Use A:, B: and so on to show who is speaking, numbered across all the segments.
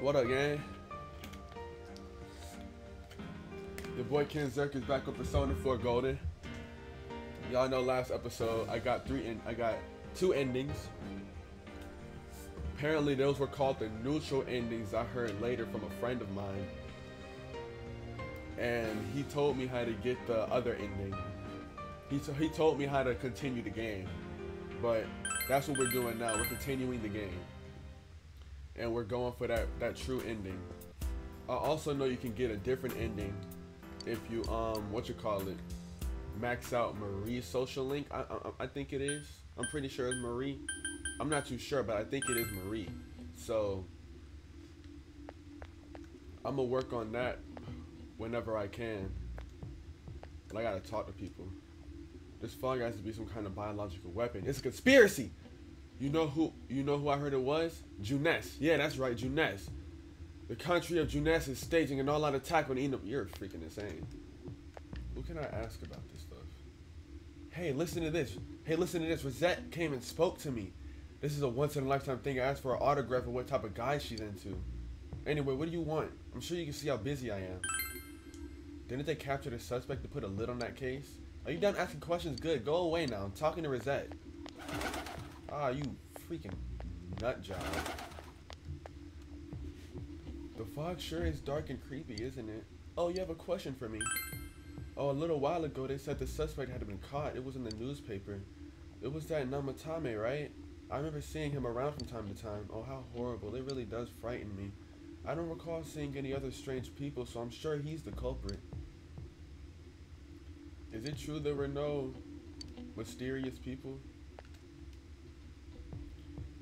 A: What up, gang? Your boy Ken Zerk is back with Persona 4 Golden. Y'all know last episode I got three and I got two endings. Apparently those were called the neutral endings I heard later from a friend of mine. And he told me how to get the other ending. He, he told me how to continue the game. But that's what we're doing now. We're continuing the game. And we're going for that, that true ending. I also know you can get a different ending if you um what you call it max out Marie's social link. I, I I think it is. I'm pretty sure it's Marie. I'm not too sure, but I think it is Marie. So I'm gonna work on that whenever I can. But I gotta talk to people. This fog has to be some kind of biological weapon. It's a conspiracy. You know who? You know who I heard it was? Junes. Yeah, that's right, Junes. The country of Junes is staging an all-out attack on Enum. You're freaking insane. Who can I ask about this stuff? Hey, listen to this. Hey, listen to this. Risette came and spoke to me. This is a once-in-a-lifetime thing. I asked for an autograph of what type of guy she's into. Anyway, what do you want? I'm sure you can see how busy I am. Didn't they capture the suspect to put a lid on that case? Are you done asking questions? Good. Go away now. I'm talking to Risette. Ah, you freaking nut job. The fog sure is dark and creepy, isn't it? Oh, you have a question for me. Oh, a little while ago they said the suspect had been caught. It was in the newspaper. It was that Namatame, right? I remember seeing him around from time to time. Oh, how horrible. It really does frighten me. I don't recall seeing any other strange people, so I'm sure he's the culprit. Is it true there were no mysterious people?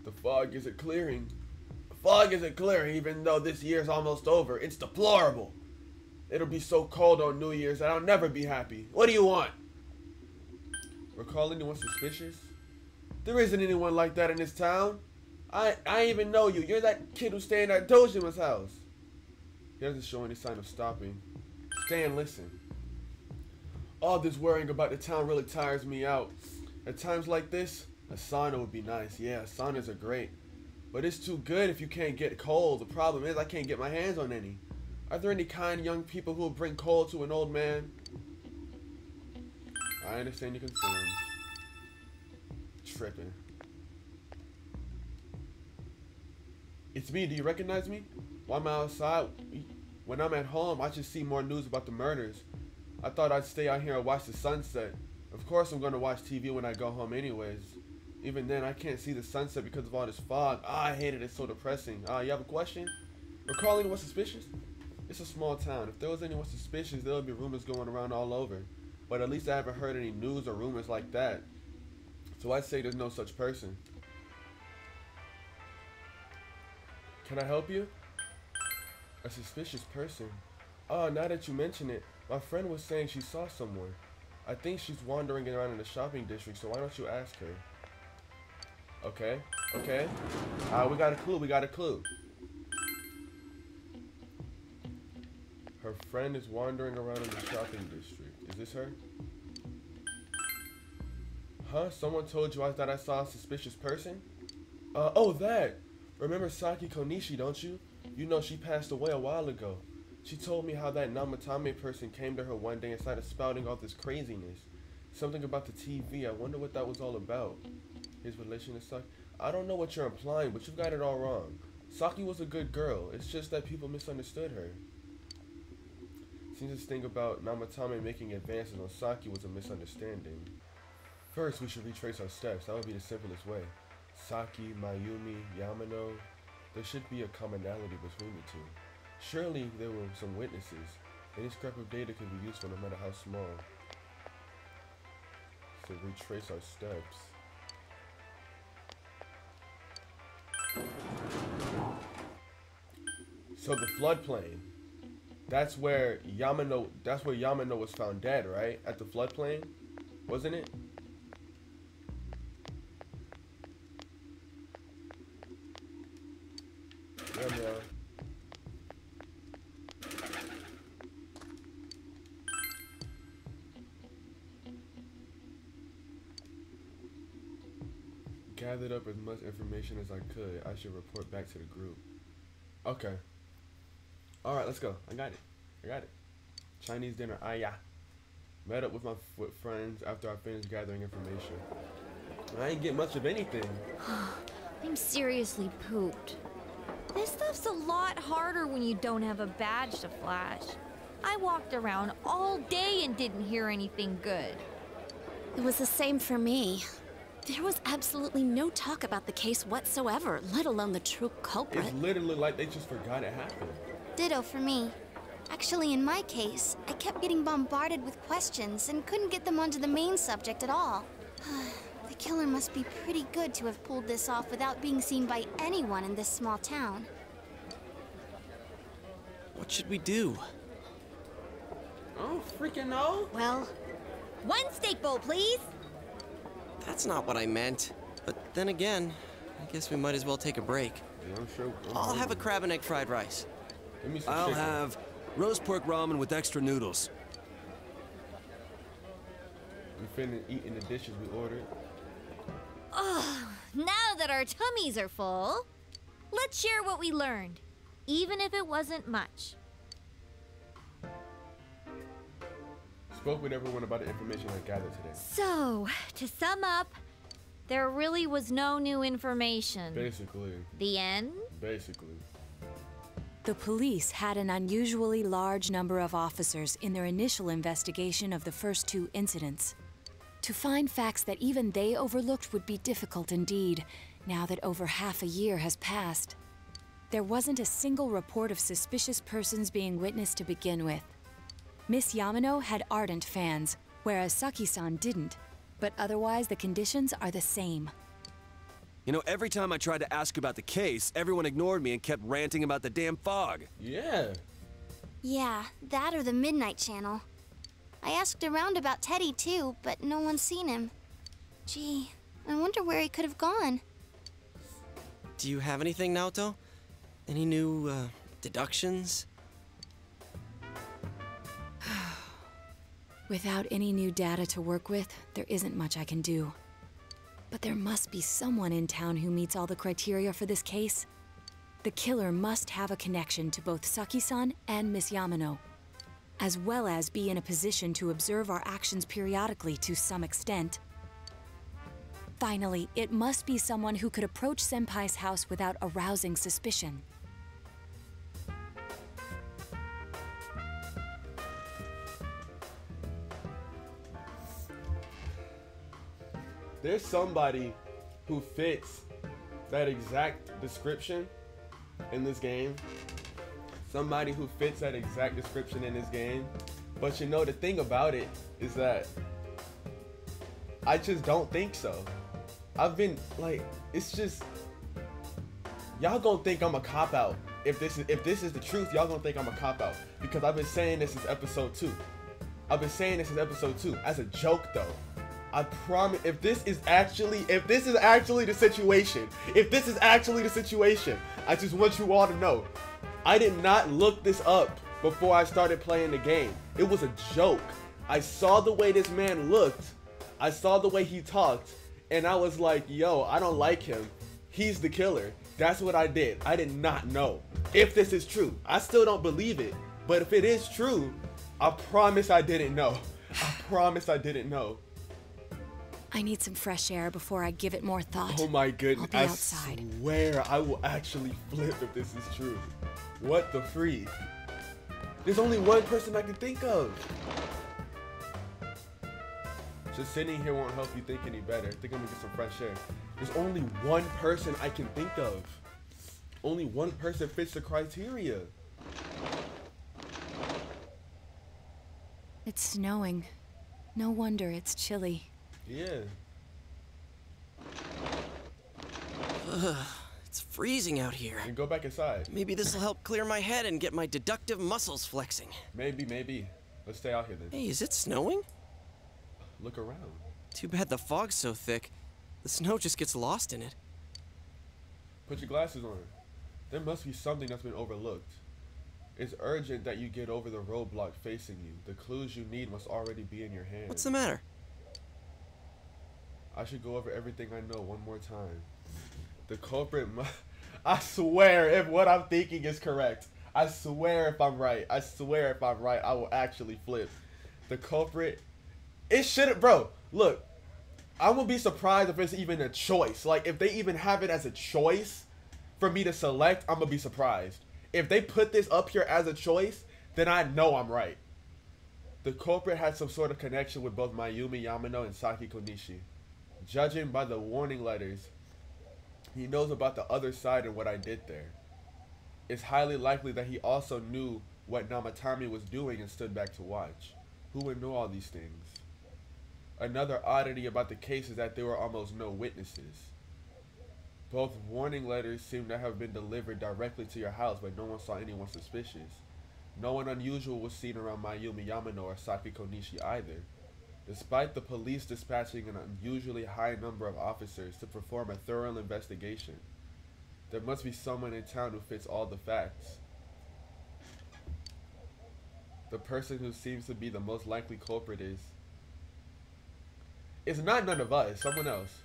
A: The fog isn't clearing. The fog isn't clearing even though this year's almost over. It's deplorable. It'll be so cold on New Year's that I'll never be happy. What do you want? Recall anyone suspicious? There isn't anyone like that in this town. I I even know you. You're that kid who's staying at Dojima's house. He doesn't show any sign of stopping. Stay and listen. All this worrying about the town really tires me out. At times like this, a sauna would be nice. Yeah, saunas are great. But it's too good if you can't get cold. The problem is I can't get my hands on any. Are there any kind young people who will bring coal to an old man? I understand your concerns. Tripping. It's me. Do you recognize me? While I'm outside, when I'm at home, I just see more news about the murders. I thought I'd stay out here and watch the sunset. Of course, I'm going to watch TV when I go home anyways. Even then, I can't see the sunset because of all this fog. Ah, I hate it. It's so depressing. Ah, you have a question? Recall anyone suspicious? It's a small town. If there was anyone suspicious, there would be rumors going around all over. But at least I haven't heard any news or rumors like that. So I'd say there's no such person. Can I help you? A suspicious person? Oh, now that you mention it, my friend was saying she saw someone. I think she's wandering around in the shopping district, so why don't you ask her? Okay, okay. Uh, we got a clue, we got a clue. Her friend is wandering around in the shopping district. Is this her? Huh? Someone told you I thought I saw a suspicious person? Uh, oh, that! Remember Saki Konishi, don't you? You know she passed away a while ago. She told me how that Namatame person came to her one day and started spouting all this craziness. Something about the TV. I wonder what that was all about. His relation to Saki. I don't know what you're implying, but you've got it all wrong. Saki was a good girl. It's just that people misunderstood her. Seems this thing about Namatame making advances on Saki was a misunderstanding. First, we should retrace our steps. That would be the simplest way. Saki, Mayumi, Yamano. There should be a commonality between the two. Surely there were some witnesses. Any scrap of data can be useful no matter how small. So retrace our steps. So the floodplain. That's where Yamano that's where Yamano was found dead, right? At the floodplain? Wasn't it? Up as much information as I could. I should report back to the group. Okay. All right, let's go. I got it. I got it. Chinese dinner. Ah, yeah. Met up with my with friends after I finished gathering information. I ain't get much of anything.
B: I'm seriously pooped. This stuff's a lot harder when you don't have a badge to flash. I walked around all day and didn't hear anything good.
C: It was the same for me. There was absolutely no talk about the case whatsoever, let alone the true culprit.
A: It's literally like they just forgot it happened.
D: Ditto for me. Actually, in my case, I kept getting bombarded with questions and couldn't get them onto the main subject at all. the killer must be pretty good to have pulled this off without being seen by anyone in this small town.
E: What should we do?
A: I don't freaking know.
B: Well, one steak bowl, please.
E: That's not what I meant. But then again, I guess we might as well take a break.
A: Yeah, I'm sure. I'm
E: I'll have a crab and egg fried rice.
A: Give me some
F: I'll
A: chicken.
F: have roast pork ramen with extra noodles.
A: We finna eating the dishes we ordered.
B: Now that our tummies are full, let's share what we learned, even if it wasn't much.
A: Spoke with everyone about the information I gathered today.
B: So, to sum up, there really was no new information.
A: Basically,
B: The end?
A: basically.
G: The police had an unusually large number of officers in their initial investigation of the first two incidents. To find facts that even they overlooked would be difficult indeed, now that over half a year has passed. There wasn't a single report of suspicious persons being witnessed to begin with. Miss Yamano had ardent fans, whereas Saki-san didn't. But otherwise, the conditions are the same.
F: You know, every time I tried to ask about the case, everyone ignored me and kept ranting about the damn fog.
A: Yeah.
D: Yeah, that or the Midnight Channel. I asked around about Teddie too, but no one's seen him. Gee, I wonder where he could have gone.
E: Do you have anything, Naoto? Any new, uh, deductions?
G: Without any new data to work with, there isn't much I can do. But there must be someone in town who meets all the criteria for this case. The killer must have a connection to both Saki-san and Miss Yamano, as well as be in a position to observe our actions periodically to some extent. Finally, it must be someone who could approach Senpai's house without arousing suspicion.
A: There's somebody who fits that exact description in this game. Somebody who fits that exact description in this game. But you know, the thing about it is that I just don't think so. I've been like, it's just y'all gonna think I'm a cop out. If this is if this is the truth, y'all gonna think I'm a cop out because I've been saying this is episode two. I've been saying this is episode two as a joke though. I promise if this is actually if this is actually the situation, if this is actually the situation, I just want you all to know. I did not look this up before I started playing the game. It was a joke. I saw the way this man looked. I saw the way he talked and I was like, "Yo, I don't like him. He's the killer." That's what I did. I did not know if this is true. I still don't believe it. But if it is true, I promise I didn't know. I promise I didn't know.
G: I need some fresh air before I give it more thought.
A: Oh my goodness.
G: I'll be
A: I
G: outside.
A: swear I will actually flip if this is true. What the freak? There's only one person I can think of. Just sitting here won't help you think any better. I think I'm gonna get some fresh air. There's only one person I can think of. Only one person fits the criteria.
G: It's snowing. No wonder it's chilly.
A: Yeah.
E: It's freezing out here.
A: And go back inside.
E: Maybe this'll help clear my head and get my deductive muscles flexing.
A: Maybe, maybe. Let's stay out here then.
E: Hey, is it snowing?
A: Look around.
E: Too bad the fog's so thick. The snow just gets lost in it.
A: Put your glasses on. There must be something that's been overlooked. It's urgent that you get over the roadblock facing you. The clues you need must already be in your hand.
E: What's the matter?
A: I should go over everything I know one more time. The culprit I swear if what I'm thinking is correct. I swear if I'm right. I swear if I'm right, I will actually flip. The culprit. It shouldn't, bro. Look, I will be surprised if it's even a choice. Like if they even have it as a choice for me to select, I'm gonna be surprised. If they put this up here as a choice, then I know I'm right. The culprit had some sort of connection with both Mayumi Yamano and Saki Konishi. Judging by the warning letters, he knows about the other side and what I did there. It's highly likely that he also knew what Namatame was doing and stood back to watch. Who would know all these things? Another oddity about the case is that there were almost no witnesses. Both warning letters seem to have been delivered directly to your house, but no one saw anyone suspicious. No one unusual was seen around Mayumi Yamano or Saki Konishi either. Despite the police dispatching an unusually high number of officers to perform a thorough investigation, there must be someone in town who fits all the facts. The person who seems to be the most likely culprit is. It's not none of us, someone else.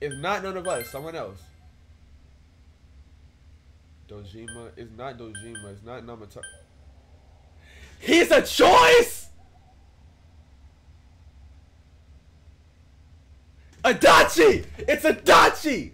A: It's not none of us, someone else. Dojima is not Dojima, it's not Namato. He's a choice! Adachi! It's Adachi!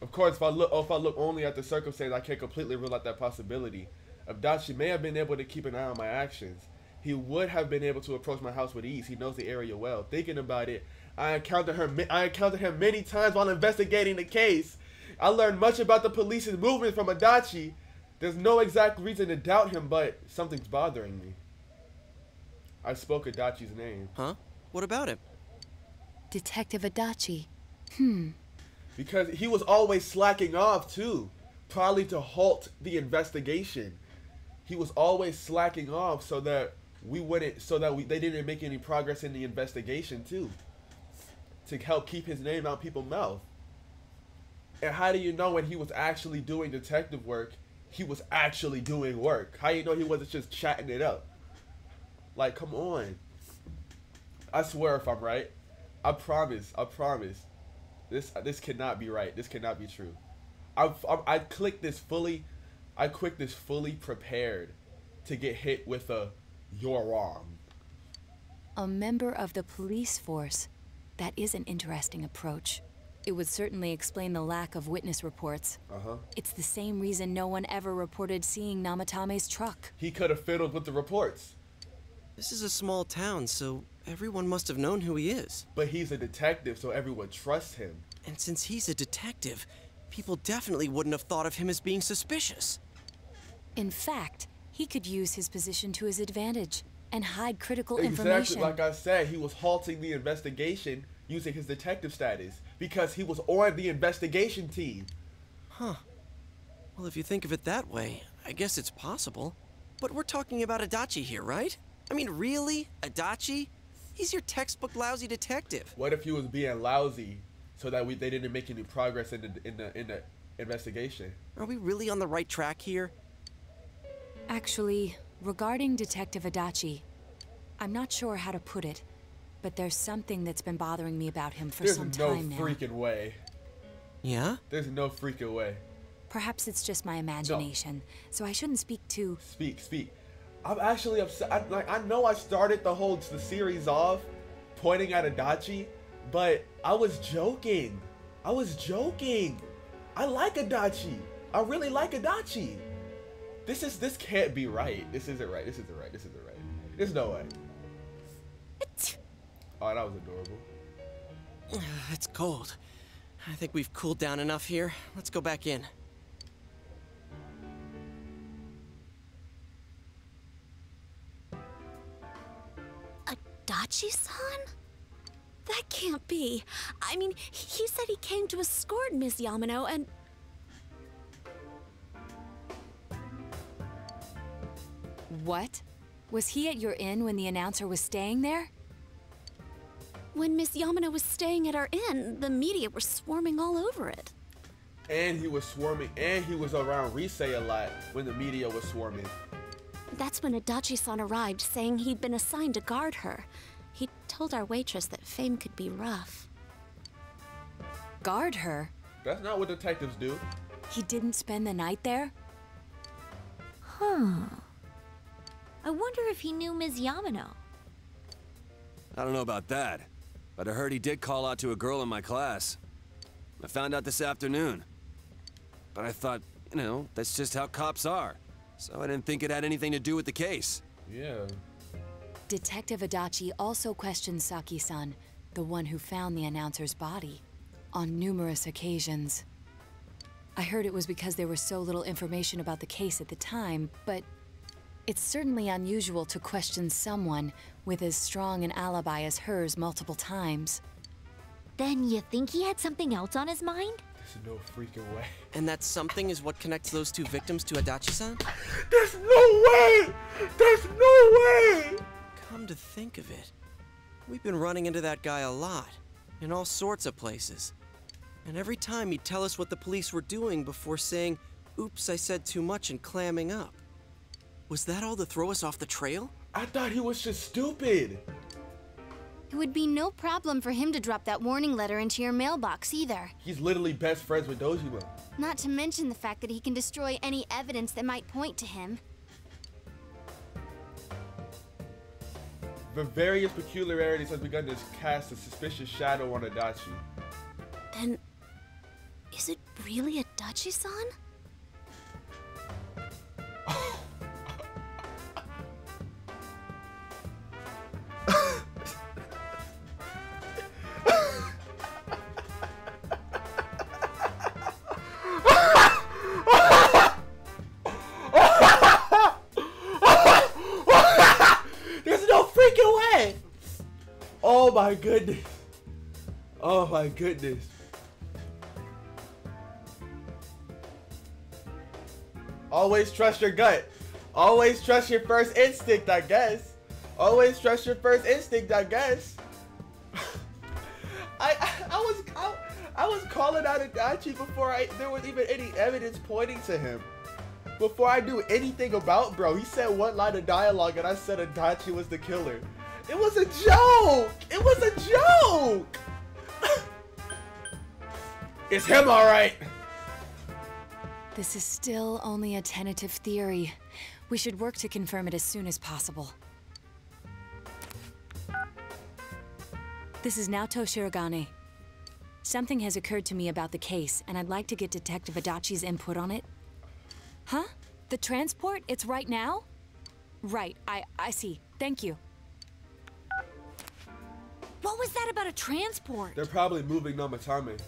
A: Of course, if I look, if I look only at the circumstance, I can't completely rule out that possibility. Adachi may have been able to keep an eye on my actions. He would have been able to approach my house with ease. He knows the area well. Thinking about it, I encountered her. I encountered him many times while investigating the case. I learned much about the police's movement from Adachi. There's no exact reason to doubt him, but something's bothering me. I spoke Adachi's name.
E: Huh? What about him?
G: Detective Adachi. Hmm.
A: Because he was always slacking off, too. Probably to halt the investigation. He was always slacking off so that we wouldn't, so that we, they didn't make any progress in the investigation, too. To help keep his name out people's mouth. And how do you know when he was actually doing detective work, he was actually doing work? How do you know he wasn't just chatting it up? Like, come on. I swear if I'm right. I promise. I promise. This this cannot be right. This cannot be true. I I clicked this fully. I clicked this fully prepared to get hit with a "you're wrong."
G: A member of the police force. That is an interesting approach. It would certainly explain the lack of witness reports.
A: Uh huh.
G: It's the same reason no one ever reported seeing Namatame's truck.
A: He could have fiddled with the reports.
E: This is a small town, so everyone must have known who he is.
A: But he's a detective, so everyone trusts him.
E: And since he's a detective, people definitely wouldn't have thought of him as being suspicious.
G: In fact, he could use his position to his advantage and hide critical
A: exactly,
G: information.
A: like I said, he was halting the investigation using his detective status because he was on the investigation team.
E: Huh. Well, if you think of it that way, I guess it's possible. But we're talking about Adachi here, right? I mean, really? Adachi? He's your textbook lousy detective.
A: What if he was being lousy so that we they didn't make any progress in the in the in the investigation?
E: Are we really on the right track here?
G: Actually, regarding Detective Adachi, I'm not sure how to put it, but there's something that's been bothering me about him for
A: There's
G: some
A: no
G: time now.
A: There's no freaking way.
E: Yeah?
A: There's no freaking way.
G: Perhaps it's just my imagination, so I shouldn't speak too.
A: Speak, speak. I'm actually upset. I, like I know I started the whole the series off pointing at Adachi, but I was joking. I was joking. I like Adachi. I really like Adachi. This is this can't be right. This isn't right. This isn't right. This isn't right. There's no way. Oh, that was adorable.
E: it's cold. I think we've cooled down enough here. Let's go back in.
C: Adachi-san? That can't be. I mean, he said he came to escort Miss Yamano and...
G: What? Was he at your inn when the announcer was staying there?
C: When Miss Yamano was staying at our inn, the media were swarming all over it.
A: And he was swarming, and he was around Rise a lot when the media was swarming.
C: That's when Adachi-san arrived, saying he'd been assigned to guard her. He told our waitress that fame could be rough.
G: Guard her?
A: That's not what detectives do.
G: He didn't spend the night there?
B: Huh. I wonder if he knew Ms. Yamano.
F: I don't know about that, but I heard he did call out to a girl in my class. I found out this afternoon. But I thought, you know, that's just how cops are. So I didn't think it had anything to do with the case.
A: Yeah.
G: Detective Adachi also questioned Saki-san, the one who found the announcer's body, on numerous occasions. I heard it was because there was so little information about the case at the time, but it's certainly unusual to question someone with as strong an alibi as hers multiple times.
B: Then you think he had something else on his mind?
A: No freaking way.
E: And that something is what connects those two victims to Adachi-san?
A: There's no way! There's no way!
E: Come to think of it, we've been running into that guy a lot, in all sorts of places. And every time he'd tell us what the police were doing before saying, oops, I said too much and clamming up. Was that all to throw us off the trail?
A: I thought he was just stupid.
D: It would be no problem for him to drop that warning letter into your mailbox either.
A: He's literally best friends with Dojima.
D: Not to mention the fact that he can destroy any evidence that might point to him.
A: The various peculiarities have begun to cast a suspicious shadow on Adachi.
C: Then, is it really a
A: my goodness. Oh my goodness. Always trust your gut. Always trust your first instinct, I guess. Always trust your first instinct, I guess. I, I I was I, I was calling out Adachi before I there was even any evidence pointing to him. Before I knew anything about bro, he said one line of dialogue and I said Adachi was the killer. It was a joke! It was a joke! it's him alright!
G: This is still only a tentative theory. We should work to confirm it as soon as possible. This is Naoto Shirogane. Something has occurred to me about the case, and I'd like to get Detective Adachi's input on it. Huh? The transport? It's right now? Right, I, I see. Thank you.
B: What was that about a transport?
A: They're probably moving Namatame.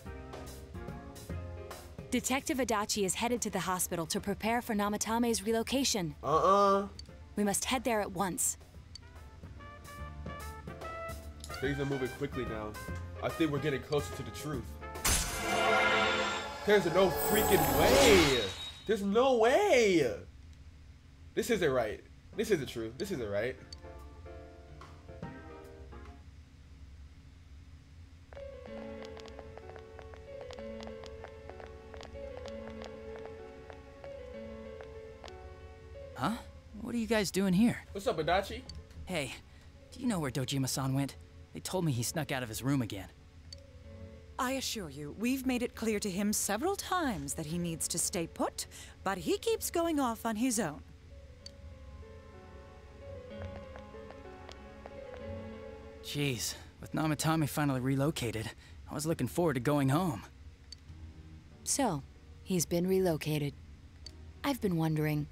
G: Detective Adachi is headed to the hospital to prepare for Namatame's relocation.
A: Uh-uh.
G: We must head there at once.
A: Things are moving quickly now. I think we're getting closer to the truth. There's no freaking way! There's no way! This isn't right. This isn't true. This isn't right.
H: What are you guys doing here?
A: What's up, Adachi?
H: Hey, do you know where Dojima-san went? They told me he snuck out of his room again.
I: I assure you, we've made it clear to him several times that he needs to stay put, but he keeps going off on his own.
H: Jeez, with Namatame finally relocated, I was looking forward to going home.
G: So, he's been relocated. I've been wondering.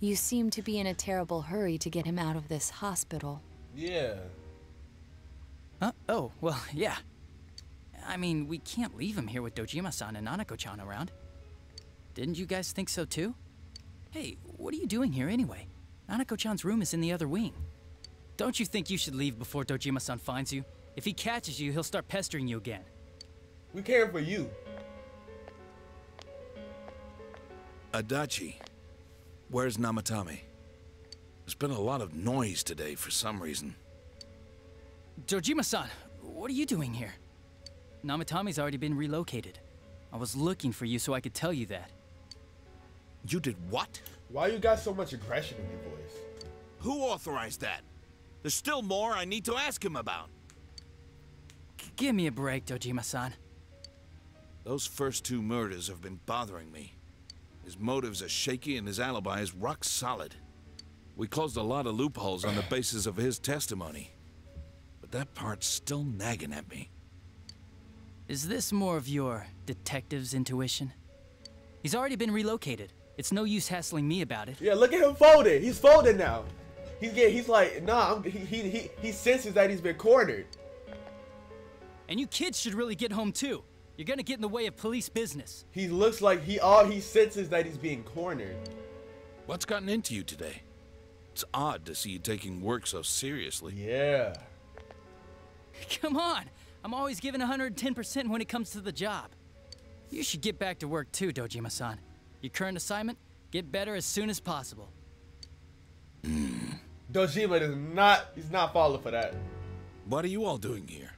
G: You seem to be in a terrible hurry to get him out of this hospital.
A: Yeah.
H: Huh? Oh, well, yeah. I mean, we can't leave him here with Dojima-san and Nanako-chan around. Didn't you guys think so too? Hey, what are you doing here anyway? Nanako-chan's room is in the other wing. Don't you think you should leave before Dojima-san finds you? If he catches you, he'll start pestering you again.
A: We care for you.
J: Adachi, where's Namatame? There's been a lot of noise today for some reason.
H: Dojima-san, what are you doing here? Namatame's already been relocated. I was looking for you so I could tell you that.
J: You did what?
A: Why you got so much aggression in your voice?
J: Who authorized that? There's still more I need to ask him about.
H: G give me a break, Dojima-san.
J: Those first two murders have been bothering me. His motives are shaky and his alibi is rock solid. We closed a lot of loopholes on the basis of his testimony. But that part's still nagging at me.
H: Is this more of your detective's intuition? He's already been relocated. It's no use hassling me about it.
A: Yeah, look at him folded. He's folded now. He's getting. He's like, nah. I'm, he, he he he senses that he's been cornered.
H: And you kids should really get home too. You're gonna get in the way of police business.
A: He looks like he all he senses that he's being cornered.
J: What's gotten into you today? It's odd to see you taking work so seriously.
A: Yeah.
H: Come on. I'm always giving 110% when it comes to the job. You should get back to work too, Dojima-san. Your current assignment, get better as soon as possible. Hmm.
A: Dojima is not. He's not falling for that.
J: What are you all doing here?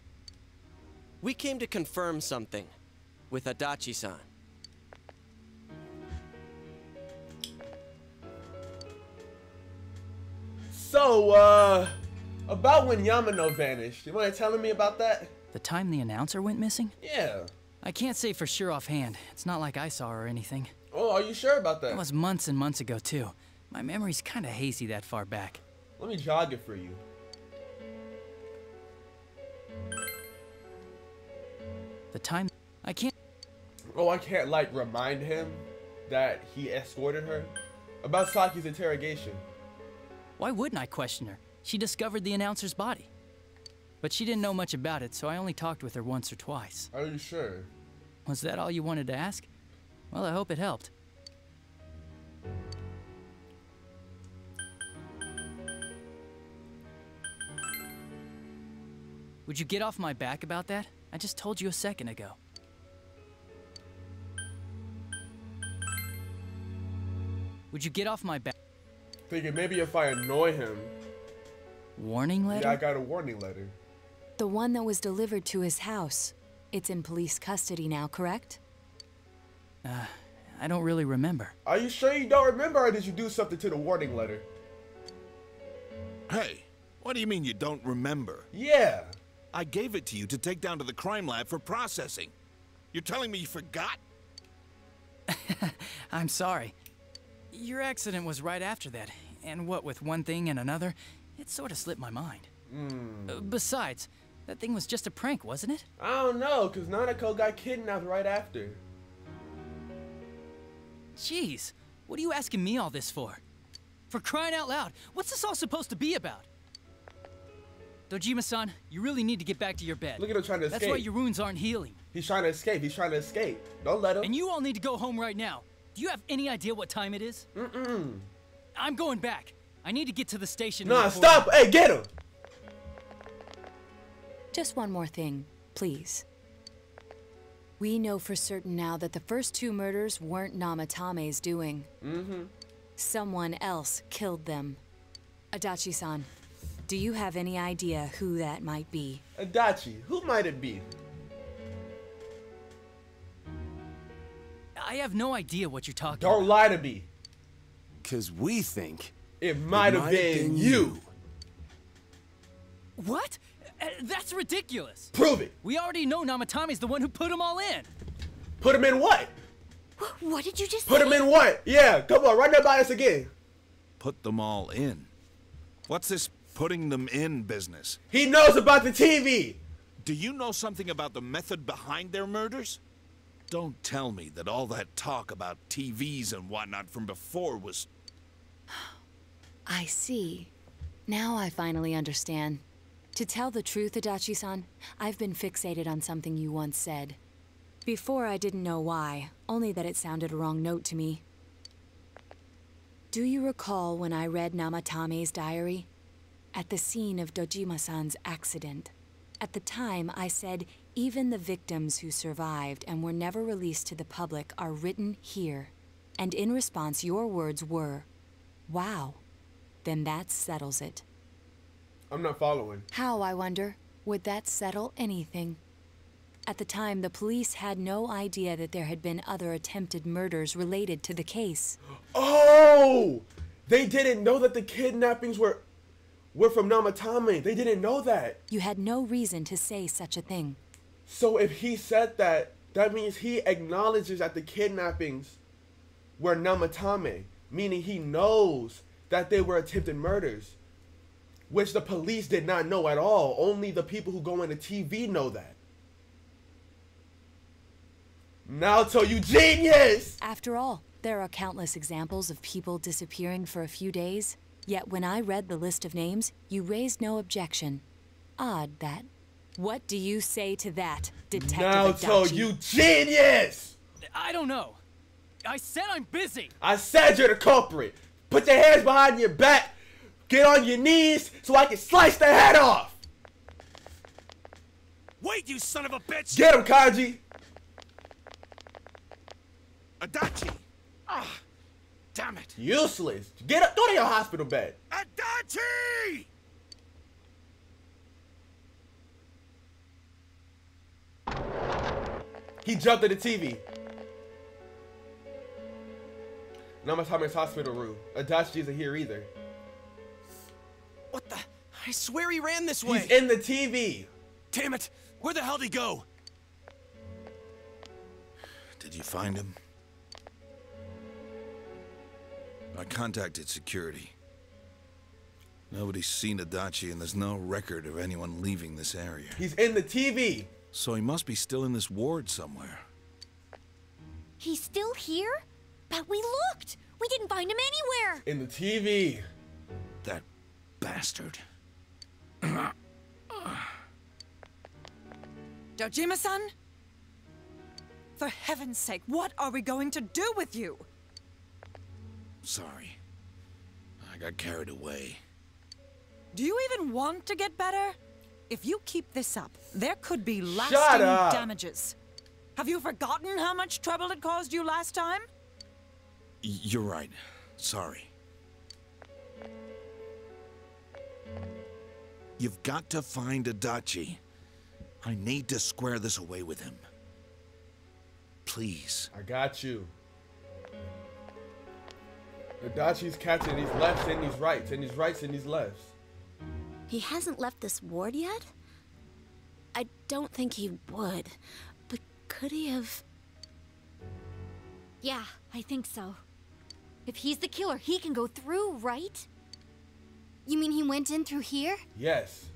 E: We came to confirm something with Adachi-san.
A: So, uh, about when Yamano vanished. You mind telling me about that?
H: The time the announcer went missing?
A: Yeah.
H: I can't say for sure offhand. It's not like I saw her or anything.
A: Oh, are you sure about that?
H: It was months and months ago, too. My memory's kinda hazy that far back.
A: Let me jog it for you.
H: The time. I can't.
A: Oh, I can't like remind him that he escorted her. About Saki's interrogation.
H: Why wouldn't I question her? She discovered the announcer's body. But she didn't know much about it, so I only talked with her once or twice.
A: Are you sure?
H: Was that all you wanted to ask? Well, I hope it helped. Would you get off my back about that? I just told you a second ago. Would you get off my back?
A: Thinking maybe if I annoy him.
H: Warning letter?
A: Yeah, I got a warning letter.
G: The one that was delivered to his house. It's in police custody now, correct?
H: Uh, I don't really remember.
A: Are you sure you don't remember, or did you do something to the warning letter?
J: Hey, what do you mean you don't remember?
A: Yeah.
J: I gave it to you to take down to the crime lab for processing. You're telling me you forgot?
H: I'm sorry. Your accident was right after that, and what with one thing and another, it sort of slipped my mind.
A: Mm.
H: Uh, besides, that thing was just a prank, wasn't it?
A: I don't know, because Nanako got kidnapped right after.
H: Jeez, what are you asking me all this for? For crying out loud, what's this all supposed to be about? Dojima-san, you really need to get back to your bed.
A: Look at him trying to escape.
H: That's why your wounds aren't healing.
A: He's trying to escape. He's trying to escape. Don't let him.
H: And you all need to go home right now. Do you have any idea what time it is?
A: Mm-mm.
H: I'm going back. I need to get to the station.
A: Nah,
H: before-
A: stop. Hey, get him.
G: Just one more thing, please. We know for certain now that the first two murders weren't Namatame's doing.
A: Mm-hmm.
G: Someone else killed them. Adachi-san, do you have any idea who that might be?
A: Adachi, who might it be?
H: I have no idea what you're talking
A: Don't
H: about.
A: lie to me.
F: Cause we think
A: It might have
F: might
A: been, you.
H: What? Uh, that's ridiculous.
A: Prove it.
H: We already know Namatame's the one who put them all in.
A: Put him in what?
D: What did you just
A: Put
D: say?
A: him in what? Yeah, come on, run that by us again.
J: Put them all in. What's this putting them in business?
A: He knows about the TV.
J: Do you know something about the method behind their murders? Don't tell me that all that talk about TVs and whatnot from before was.
G: I see. Now I finally understand. To tell the truth, Adachi-san, I've been fixated on something you once said. Before I didn't know why, only that it sounded a wrong note to me. Do you recall when I read Namatame's diary? At the scene of Dojima-san's accident. At the time, I said, even the victims who survived and were never released to the public are written here. And in response, your words were, wow, then that settles it.
A: I'm not following.
G: How, I wonder, would that settle anything? At the time, the police had no idea that there had been other attempted murders related to the case.
A: Oh! They didn't know that the kidnappings were were from Namatame. They didn't know that.
G: You had no reason to say such a thing.
A: So if he said that that means he acknowledges that the kidnappings were Namatame, meaning he knows that they were attempted murders, which the police did not know at all. Only the people who go into TV know that. Now, Naoto, you genius!
G: After all, there are countless examples of people disappearing for a few days. Yet when I read the list of names, you raised no objection. Odd that. What do you say to that, Detective
A: Naoto,
G: Adachi?
A: you genius!
H: I don't know. I said I'm busy.
A: I said you're the culprit. Put your hands behind your back. Get on your knees so I can slice the head off.
F: Wait, you son of a bitch!
A: Get him, Kanji!
J: Adachi! Ah, damn it!
A: Useless. Get up. Go to your hospital bed.
J: Adachi!
A: He jumped in the TV. Namatame's hospital room. Adachi isn't here either.
E: What the? I swear he ran this way.
A: He's in the TV.
F: Damn it! Where the hell did he go?
J: Did you find him? I contacted security. Nobody's seen Adachi, and there's no record of anyone leaving this area.
A: He's in the TV.
J: So he must be still in this ward somewhere.
B: He's still here? But we looked! We didn't find him anywhere!
A: In the TV.
J: That bastard.
I: Dojima-san? For heaven's sake, what are we going to do with you?
J: Sorry. I got carried away.
I: Do you even want to get better? If you keep this up, there could be lasting damages. Have you forgotten how much trouble it caused you last time?
J: Y- You're right. Sorry. You've got to find Adachi. I need to square this away with him. Please.
A: I got you. Adachi's catching these lefts and these rights, and these rights and these lefts.
C: He hasn't left this ward yet? I don't think he would. But could he have...
B: Yeah, I think so. If he's the killer, he can go through, right?
D: You mean he went in through here?
A: Yes.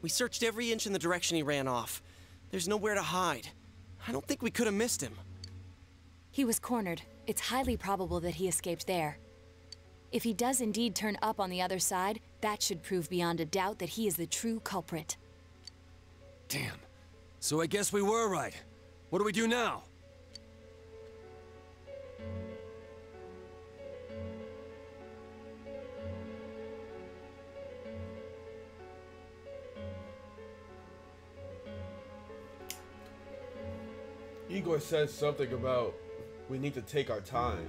E: We searched every inch in the direction he ran off. There's nowhere to hide. I don't think we could have missed him.
G: He was cornered. It's highly probable that he escaped there. If he does indeed turn up on the other side, that should prove beyond a doubt that he is the true culprit.
F: Damn. So I guess we were right. What do we do now?
A: Igor says something about we need to take our time.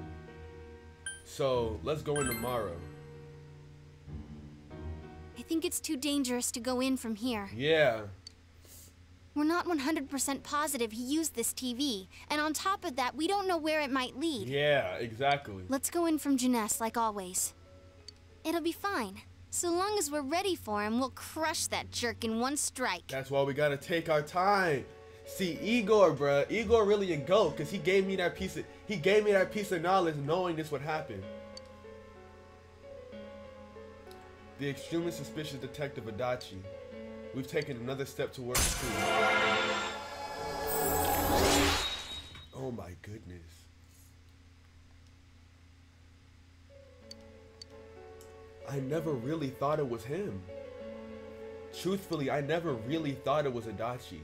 A: So let's go in tomorrow.
D: I think it's too dangerous to go in from here.
A: Yeah.
D: We're not 100% positive he used this TV, and on top of that, we don't know where it might lead.
A: Yeah, exactly.
D: Let's go in from Junes like always. It'll be fine. So long as we're ready for him, we'll crush that jerk in one strike.
A: That's why we gotta take our time. See, Igor, bruh, Igor really a goat, cause he gave me that piece of he gave me that piece of knowledge knowing this would happen. The extremely suspicious detective Adachi. We've taken another step towards the truth. Oh my goodness. I never really thought it was him. Truthfully, I never really thought it was Adachi.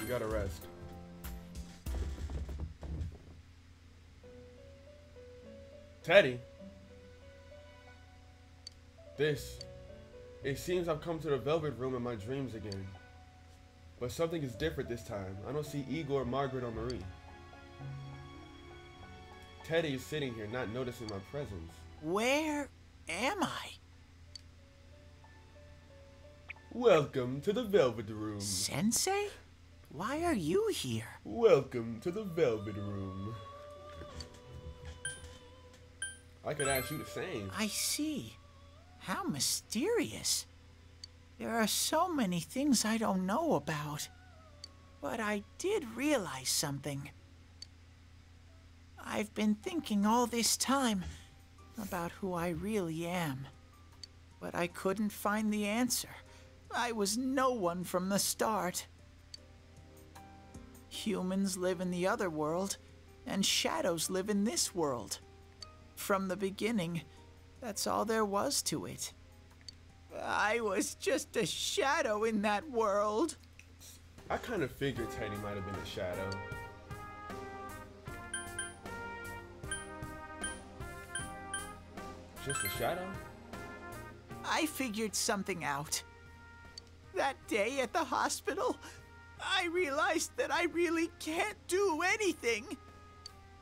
A: You gotta rest. Teddie. This. It seems I've come to the Velvet Room in my dreams again. But something is different this time. I don't see Igor, Margaret, or Marie. Teddie is sitting here, not noticing my presence.
K: Where am I?
A: Welcome to the Velvet Room.
K: Sensei? Why are you here?
A: Welcome to the Velvet Room. I could ask you the same.
K: I see. How mysterious. There are so many things I don't know about. But I did realize something. I've been thinking all this time about who I really am. But I couldn't find the answer. I was no one from the start. Humans live in the other world, and shadows live in this world. From the beginning, that's all there was to it. I was just a shadow in that world.
A: I kind of figured Teddie might have been a shadow. Just a shadow?
K: I figured something out. That day at the hospital, I realized that I really can't do anything.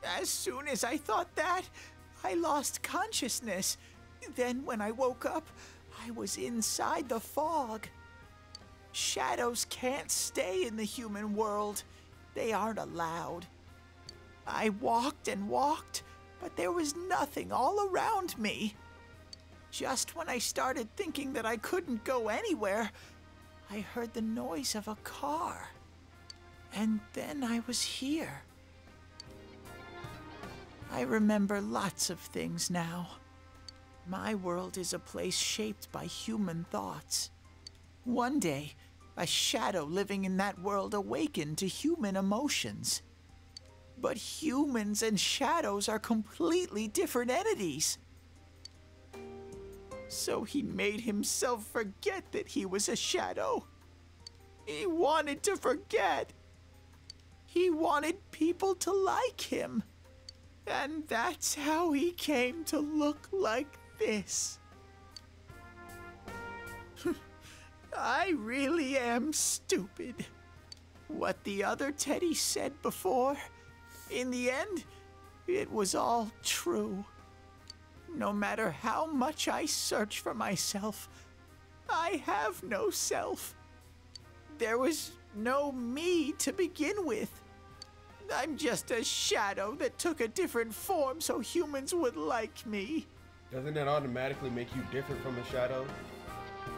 K: As soon as I thought that, I lost consciousness. Then, when I woke up, I was inside the fog. Shadows can't stay in the human world. They aren't allowed. I walked and walked, but there was nothing all around me. Just when I started thinking that I couldn't go anywhere, I heard the noise of a car. And then I was here. I remember lots of things now. My world is a place shaped by human thoughts. One day, a shadow living in that world awakened to human emotions. But humans and shadows are completely different entities. So he made himself forget that he was a shadow. He wanted to forget. He wanted people to like him. And that's how he came to look like this. I really am stupid. What the other Teddie said before, in the end, it was all true. No matter how much I search for myself, I have no self. There was no me to begin with. I'm just a shadow that took a different form so humans would like me.
A: Doesn't that automatically make you different from a shadow?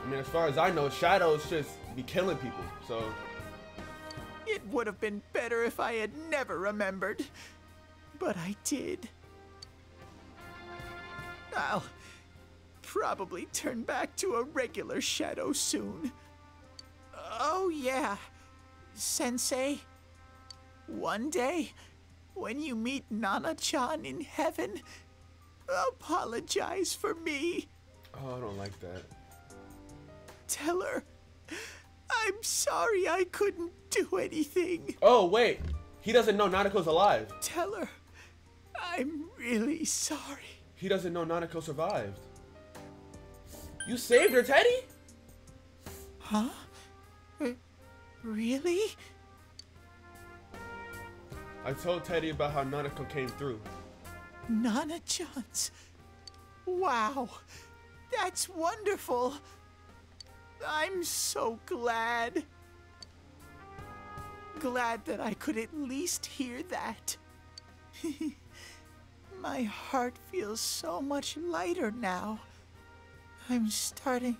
A: I mean, as far as I know, shadows just be killing people, so.
K: It would have been better if I had never remembered. But I did. I'll probably turn back to a regular shadow soon. Oh, yeah. Sensei, one day, when you meet Nana-chan in heaven, apologize for me.
A: Oh, I don't like that.
K: Tell her I'm sorry I couldn't do anything.
A: Oh, wait. He doesn't know Nanako's alive.
K: Tell her I'm really sorry.
A: He doesn't know Nanako survived. You saved her, Teddie?
K: Huh? Uh, really?
A: I told Teddie about how Nanako came through.
K: Nana-chan's. Wow. That's wonderful. I'm so glad. Glad that I could at least hear that. My heart feels so much lighter now. I'm starting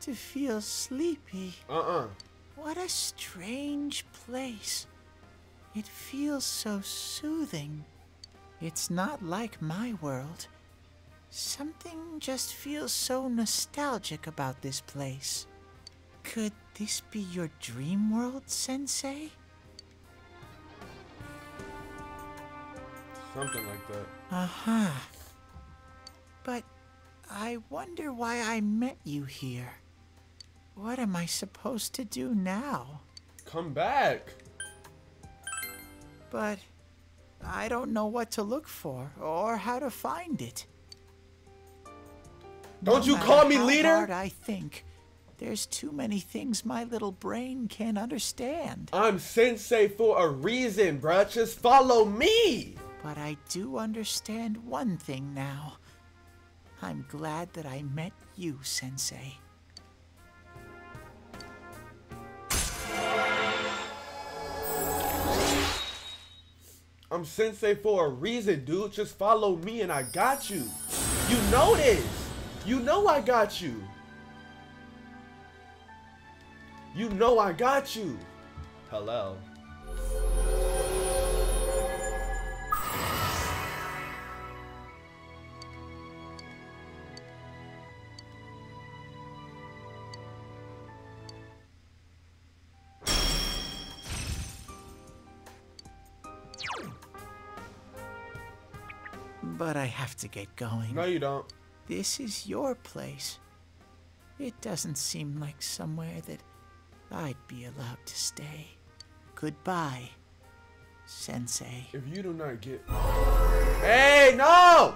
K: to feel sleepy.
A: Uh-uh.
K: What a strange place. It feels so soothing. It's not like my world. Something just feels so nostalgic about this place. Could this be your dream world, Sensei?
A: Something like that.
K: Uh-huh. But I wonder why I met you here. What am I supposed to do now?
A: Come back.
K: But I don't know what to look for or how to find it.
A: Don't
K: no
A: you call me leader?
K: Hard I think. There's too many things my little brain can't understand.
A: I'm sensei for a reason, bruh. Just follow me.
K: But I do understand one thing now. I'm glad that I met you, Sensei.
A: I'm sensei for a reason, dude. Just follow me and I got you. You know this. You know I got you. You know I got you. Hello.
K: I have to get going.
A: No, you don't.
K: This is your place. It doesn't seem like somewhere that I'd be allowed to stay. Goodbye, Sensei.
A: If you do not get. Hey, no!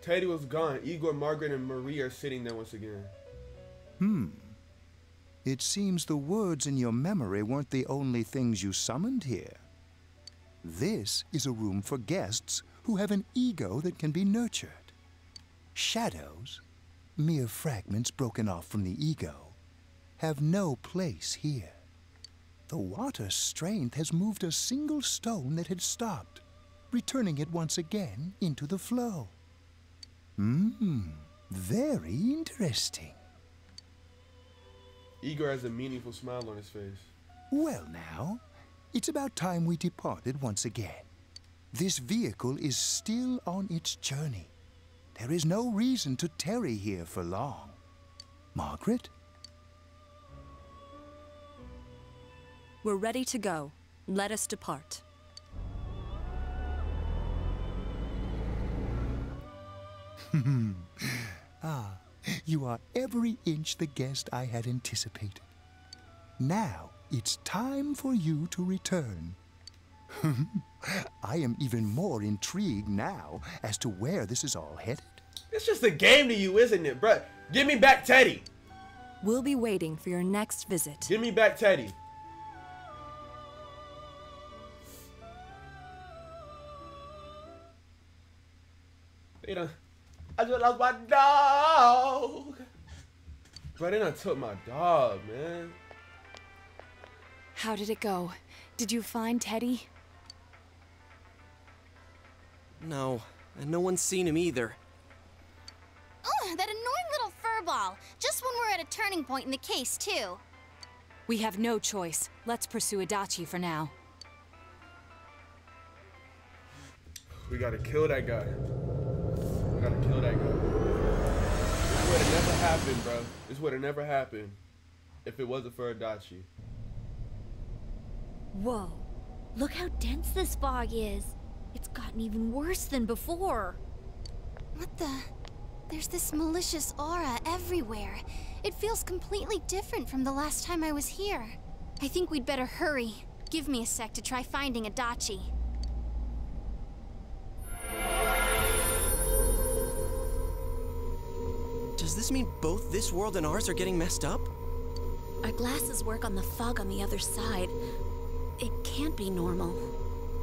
A: Teddie was gone. Igor, Margaret, and Marie are sitting there once again.
L: Hmm. It seems the words in your memory weren't the only things you summoned here. This is a room for guests who have an ego that can be nurtured. Shadows, mere fragments broken off from the ego, have no place here. The water's strength has moved a single stone that had stopped, returning it once again into the flow. Hmm, very interesting.
A: Igor has a meaningful smile on his face.
L: Well, now, it's about time we departed once again. This vehicle is still on its journey. There is no reason to tarry here for long. Margaret?
G: We're ready to go. Let us depart.
L: ah, you are every inch the guest I had anticipated. Now it's time for you to return. I am even more intrigued now as to where this is all headed.
A: It's just a game to you, isn't it, bruh? Give me back Teddie.
G: We'll be waiting for your next visit.
A: Give me back Teddie. You know, I just lost my dog. Bro, they done took my dog, man.
G: How did it go? Did you find Teddie?
E: No, and no one's seen him either.
D: Oh, that annoying little furball. Just when we're at a turning point in the case, too.
G: We have no choice. Let's pursue Adachi for now.
A: We gotta kill that guy. We gotta kill that guy. This would have never happened, bro. This would have never happened if it wasn't for Adachi.
B: Whoa. Look how dense this fog is. It's gotten even worse than before.
D: What the? There's this malicious aura everywhere. It feels completely different from the last time I was here. I think we'd better hurry. Give me a sec to try finding Adachi.
E: Does this mean both this world and ours are getting messed up?
C: Our glasses work on the fog on the other side. It can't be normal.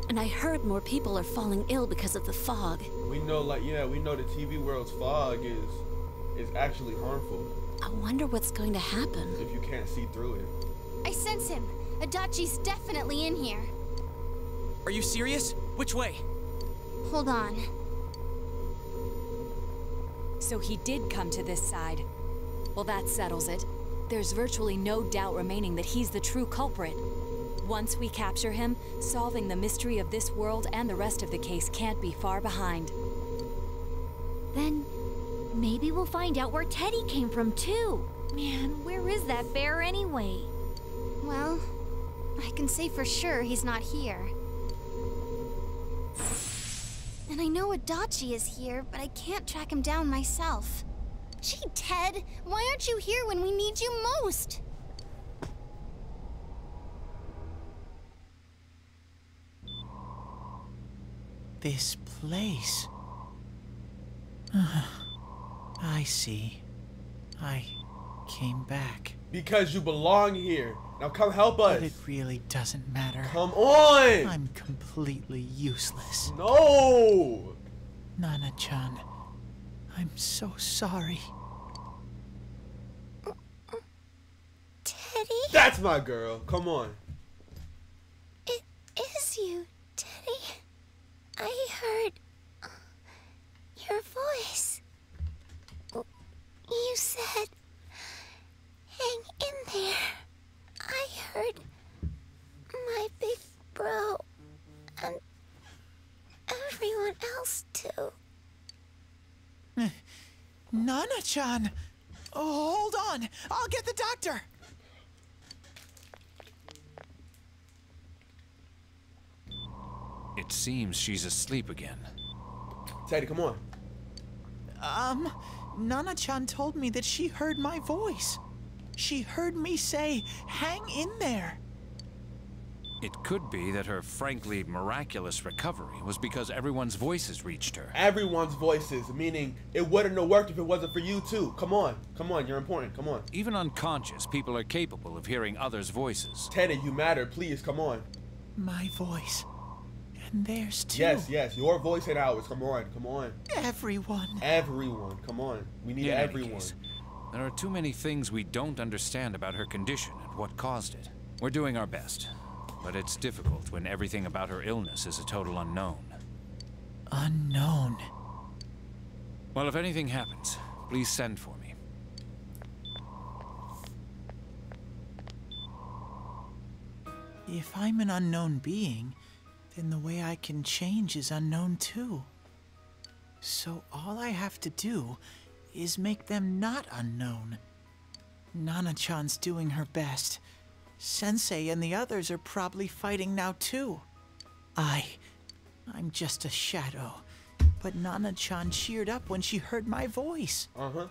C: And I heard more people are falling ill because of the fog.
A: We know, like, yeah, we know the TV world's fog is is actually harmful.
C: I wonder what's going to happen.
A: If you can't see through it.
D: I sense him. Adachi's definitely in here.
E: Are you serious? Which way?
D: Hold on.
G: So he did come to this side. Well, that settles it. There's virtually no doubt remaining that he's the true culprit. Once we capture him, solving the mystery of this world and the rest of the case can't be far behind.
B: Then maybe we'll find out where Teddie came from too. Man, where is that bear anyway?
D: Well, I can say for sure he's not here. And I know Adachi is here, but I can't track him down myself. Gee, Ted, why aren't you here when we need you most?
K: This place. I see. I came back.
A: Because you belong here. Now come help us.
K: But it really doesn't matter.
A: Come on.
K: I'm completely useless.
A: No.
K: Nana-chan, I'm so sorry.
D: Teddie?
A: That's my girl. Come on.
D: It is you, Teddie. I heard your voice. You said someone else too.
K: Nana-chan! Oh, hold on! I'll get the doctor!
M: It seems she's asleep again.
A: Teddie, come on.
K: Um, Nana-chan told me that she heard my voice. She heard me say, hang in there.
M: It could be that her frankly miraculous recovery was because everyone's voices reached her.
A: Everyone's voices, meaning it wouldn't have worked if it wasn't for you too. Come on, come on, you're important. Come on.
M: Even unconscious, people are capable of hearing others' voices.
A: Teddie, you matter. Please, come on.
K: My voice. And theirs too.
A: Yes, yes, your voice and ours. Come on, come on.
K: Everyone.
A: Everyone, come on. We need
M: In
A: everyone.
M: case, there are too many things we don't understand about her condition and what caused it. We're doing our best, but it's difficult when everything about her illness is a total unknown.
K: Unknown.
M: Well, if anything happens, please send for me.
K: If I'm an unknown being, then the way I can change is unknown too. So all I have to do is make them not unknown. Nana-chan's doing her best. Sensei and the others are probably fighting now too. I... I'm just a shadow. But Nana-chan cheered up when she heard my voice.
A: Uh-huh.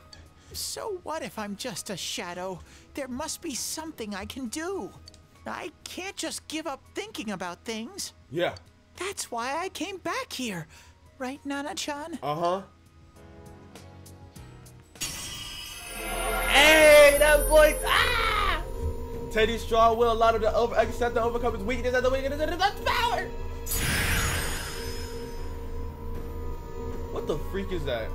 K: So what if I'm just a shadow? There must be something I can do. I can't just give up thinking about things.
A: Yeah.
K: That's why I came back here. Right, Nana-chan?
A: Uh-huh. Hey, that boy! Ah! Teddie's strong will allow him to over accept and overcome his weakness and the weakness of his power. What the freak is that?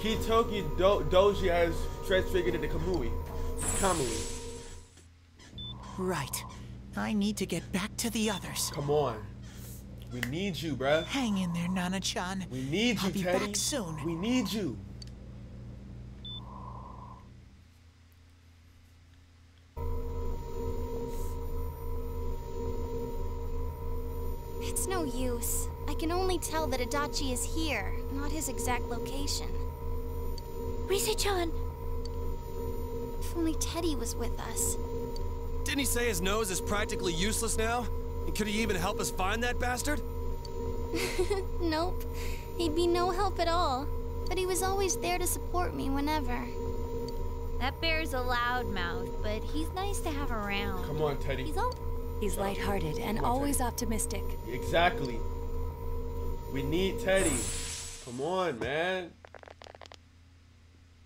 A: Kintoki Do Doji has transfigured into Kamui. Kamui.
K: Right. I need to get back to the others.
A: Come on. We need you, bruh.
K: Hang in there, Nana-chan.
A: We need you,
K: I'll be
A: Teddie.
K: back soon.
A: We need you.
D: No use. I can only tell that Adachi is here, not his exact location.
B: Rise-chan!
D: If only Teddie was with us.
F: Didn't he say his nose is practically useless now? And could he even help us find that bastard?
D: nope. He'd be no help at all. But he was always there to support me whenever.
B: That bear's a loud mouth, but he's nice to have around.
A: Come on, Teddie.
B: He's all
G: He's lighthearted and
A: Come on,
G: always optimistic.
A: Exactly. We need Teddie. Come on, man.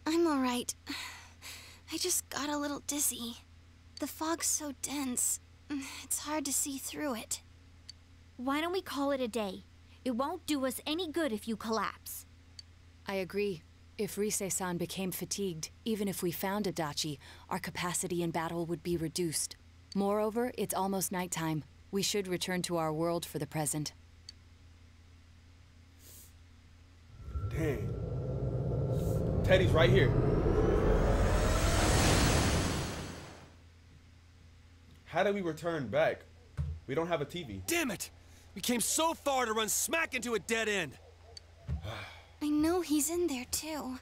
D: I'm alright. I just got a little dizzy. The fog's so dense, it's hard to see through it.
B: Why don't we call it a day? It won't do us any good if you collapse.
G: I agree. If Rise-san became fatigued, even if we found Adachi, our capacity in battle would be reduced. Moreover, it's almost nighttime. We should return to our world for the present.
A: Dang. Teddie's right here. How do we return back? We don't have a TV.
F: Damn it! We came so far to run smack into a dead end.
D: I know he's in there too.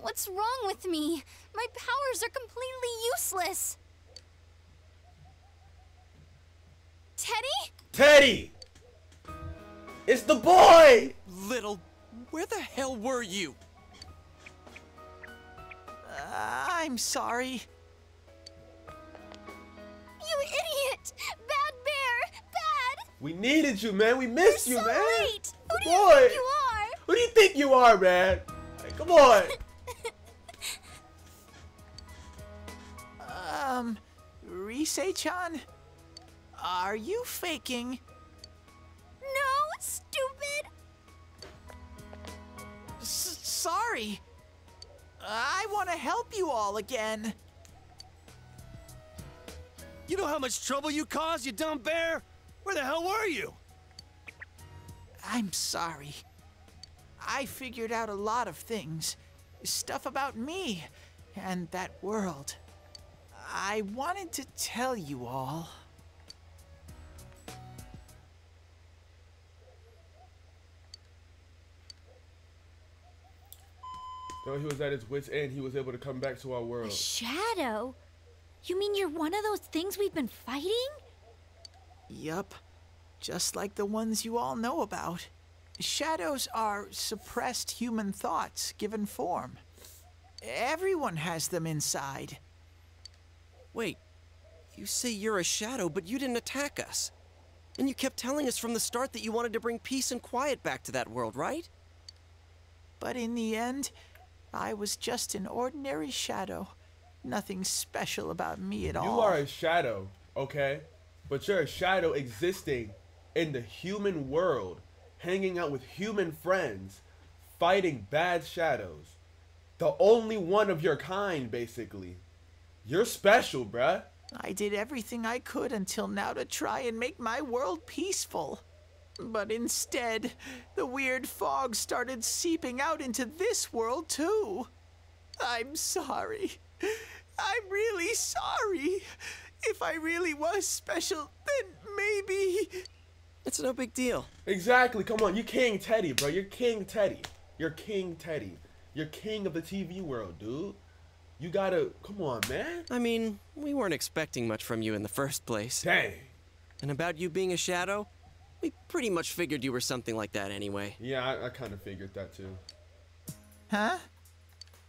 D: What's wrong with me? My powers are completely useless. Teddie?
A: Teddie! It's the boy!
E: Little, where the hell were you?
K: Uh, I'm sorry.
D: You idiot! Bad bear! Bad!
A: We needed you, man. We missed
D: You're
A: you,
D: so
A: man.
D: right. Who do
A: boy.
D: you think you are?
A: Who do you think you are, man? Hey, come on.
K: Um, Rise-chan? Are you faking?
D: No, stupid!
K: S sorry. I want to help you all again.
F: You know how much trouble you caused, you dumb bear? Where the hell were you?
K: I'm sorry. I figured out a lot of things. Stuff about me and that world. I wanted to tell you all.
A: Though he was at his wit's end, he was able to come back to our world.
B: Shadow? You mean you're one of those things we've been fighting?
K: Yup. Just like the ones you all know about. Shadows are suppressed human thoughts given form. Everyone has them inside.
E: Wait, you say you're a shadow, but you didn't attack us. And you kept telling us from the start that you wanted to bring peace and quiet back to that world, right?
K: But in the end, I was just an ordinary shadow. Nothing special about me at all.
A: You are a shadow, okay? But you're a shadow existing in the human world, hanging out with human friends, fighting bad shadows. The only one of your kind, basically. You're special, bruh.
K: I did everything I could until now to try and make my world peaceful. But instead, the weird fog started seeping out into this world too. I'm sorry. I'm really sorry. If I really was special, then maybe.
E: It's no big deal.
A: Exactly. Come on, You're King Teddie, bro. You're King Teddie. You're King Teddie. You're king of the TV world, dude. You gotta come on, man.
E: I mean, we weren't expecting much from you in the first place.
A: Dang.
E: And about you being a shadow, we pretty much figured you were something like that anyway.
A: Yeah, I, I kind of figured that too.
K: Huh?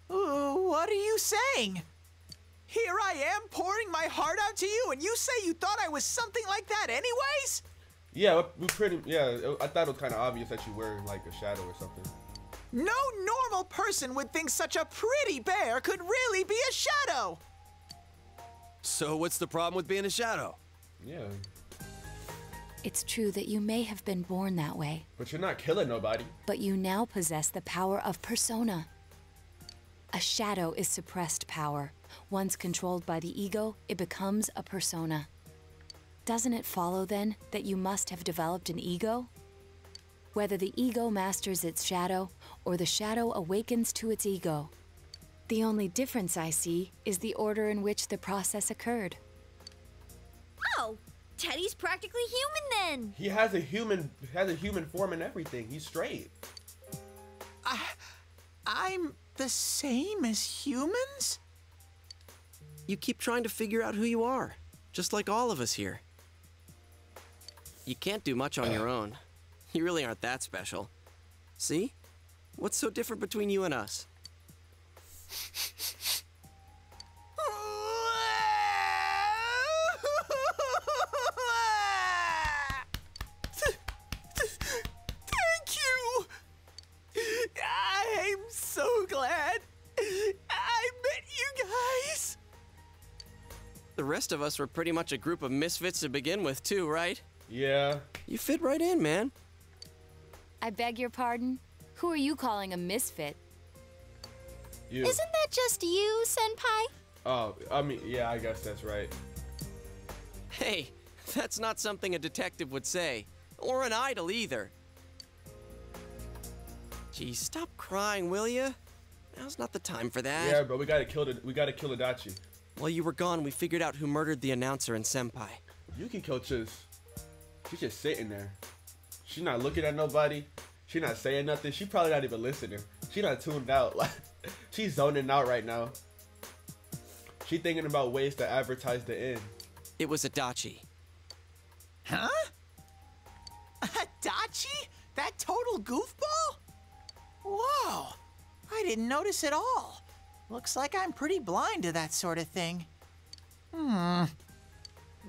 K: Ooh, what are you saying? Here I am pouring my heart out to you, and you say you thought I was something like that anyways?
A: Yeah, we pretty. Yeah, I thought it was kind of obvious that you were like a shadow or something.
K: No normal person would think such a pretty bear could really be a shadow.
F: So what's the problem with being a shadow?
A: Yeah.
G: It's true that you may have been born that way,
A: But you're not killing nobody.
G: but you now possess the power of persona. A shadow is suppressed power. Once controlled by the ego, it becomes a persona. Doesn't it follow then that you must have developed an ego? Whether the ego masters its shadow or the shadow awakens to its ego. The only difference I see is the order in which the process occurred.
B: Oh, Teddie's practically human then.
A: He has a human has a human form and everything. He's straight.
K: I, I'm the same as humans?
E: You keep trying to figure out who you are, just like all of us here. You can't do much on your own. You really aren't that special. See? What's so different between you and us?
K: so glad I met you guys!
E: The rest of us were pretty much a group of misfits to begin with, too, right?
A: Yeah.
E: You fit right in, man.
G: I beg your pardon? Who are you calling a misfit?
A: You.
D: Isn't that just you, Senpai?
A: Oh, I mean, yeah, I guess that's right.
E: Hey, that's not something a detective would say. Or an idol either. Geez, stop crying, will ya? Now's not the time for that.
A: Yeah, but we gotta kill the we gotta kill Adachi.
E: While you were gone, we figured out who murdered the announcer and Senpai.
A: You can kill just she's just sitting there. She's not looking at nobody. She's not saying nothing. She probably not even listening. She not tuned out. Like she's zoning out right now. She thinking about ways to advertise the end.
E: It was Adachi.
K: Huh? Adachi? That total goofball? Whoa! I didn't notice at all. Looks like I'm pretty blind to that sort of thing. Hmm.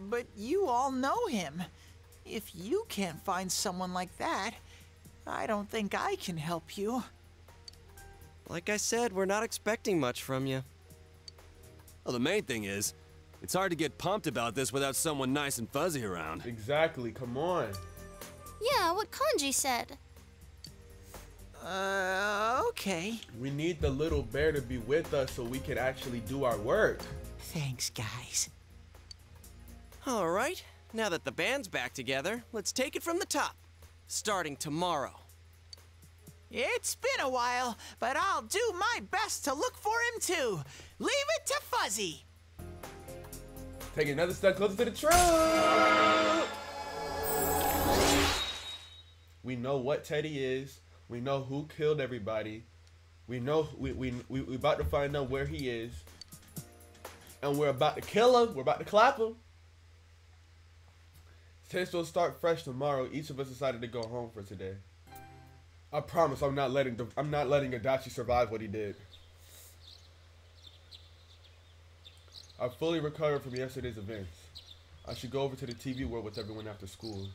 K: But you all know him. If you can't find someone like that, I don't think I can help you.
E: Like I said, we're not expecting much from you.
F: Well, the main thing is, it's hard to get pumped about this without someone nice and fuzzy around.
A: Exactly. Come on.
D: Yeah, what Kanji said.
K: Uh, okay.
A: We need the little bear to be with us so we can actually do our work.
K: Thanks, guys.
E: All right, now that the band's back together, let's take it from the top. Starting tomorrow.
K: It's been a while, but I'll do my best to look for him too. Leave it to Fuzzy.
A: Taking another step closer to the truth. We know what Teddie is. We know who killed everybody. We know we we we we about to find out where he is, and we're about to kill him. We're about to clap him. Since we'll start fresh tomorrow, each of us decided to go home for today. I promise I'm not letting I'm not letting Adachi survive what he did. I fully recovered from yesterday's events. I should go over to the TV world with everyone after school.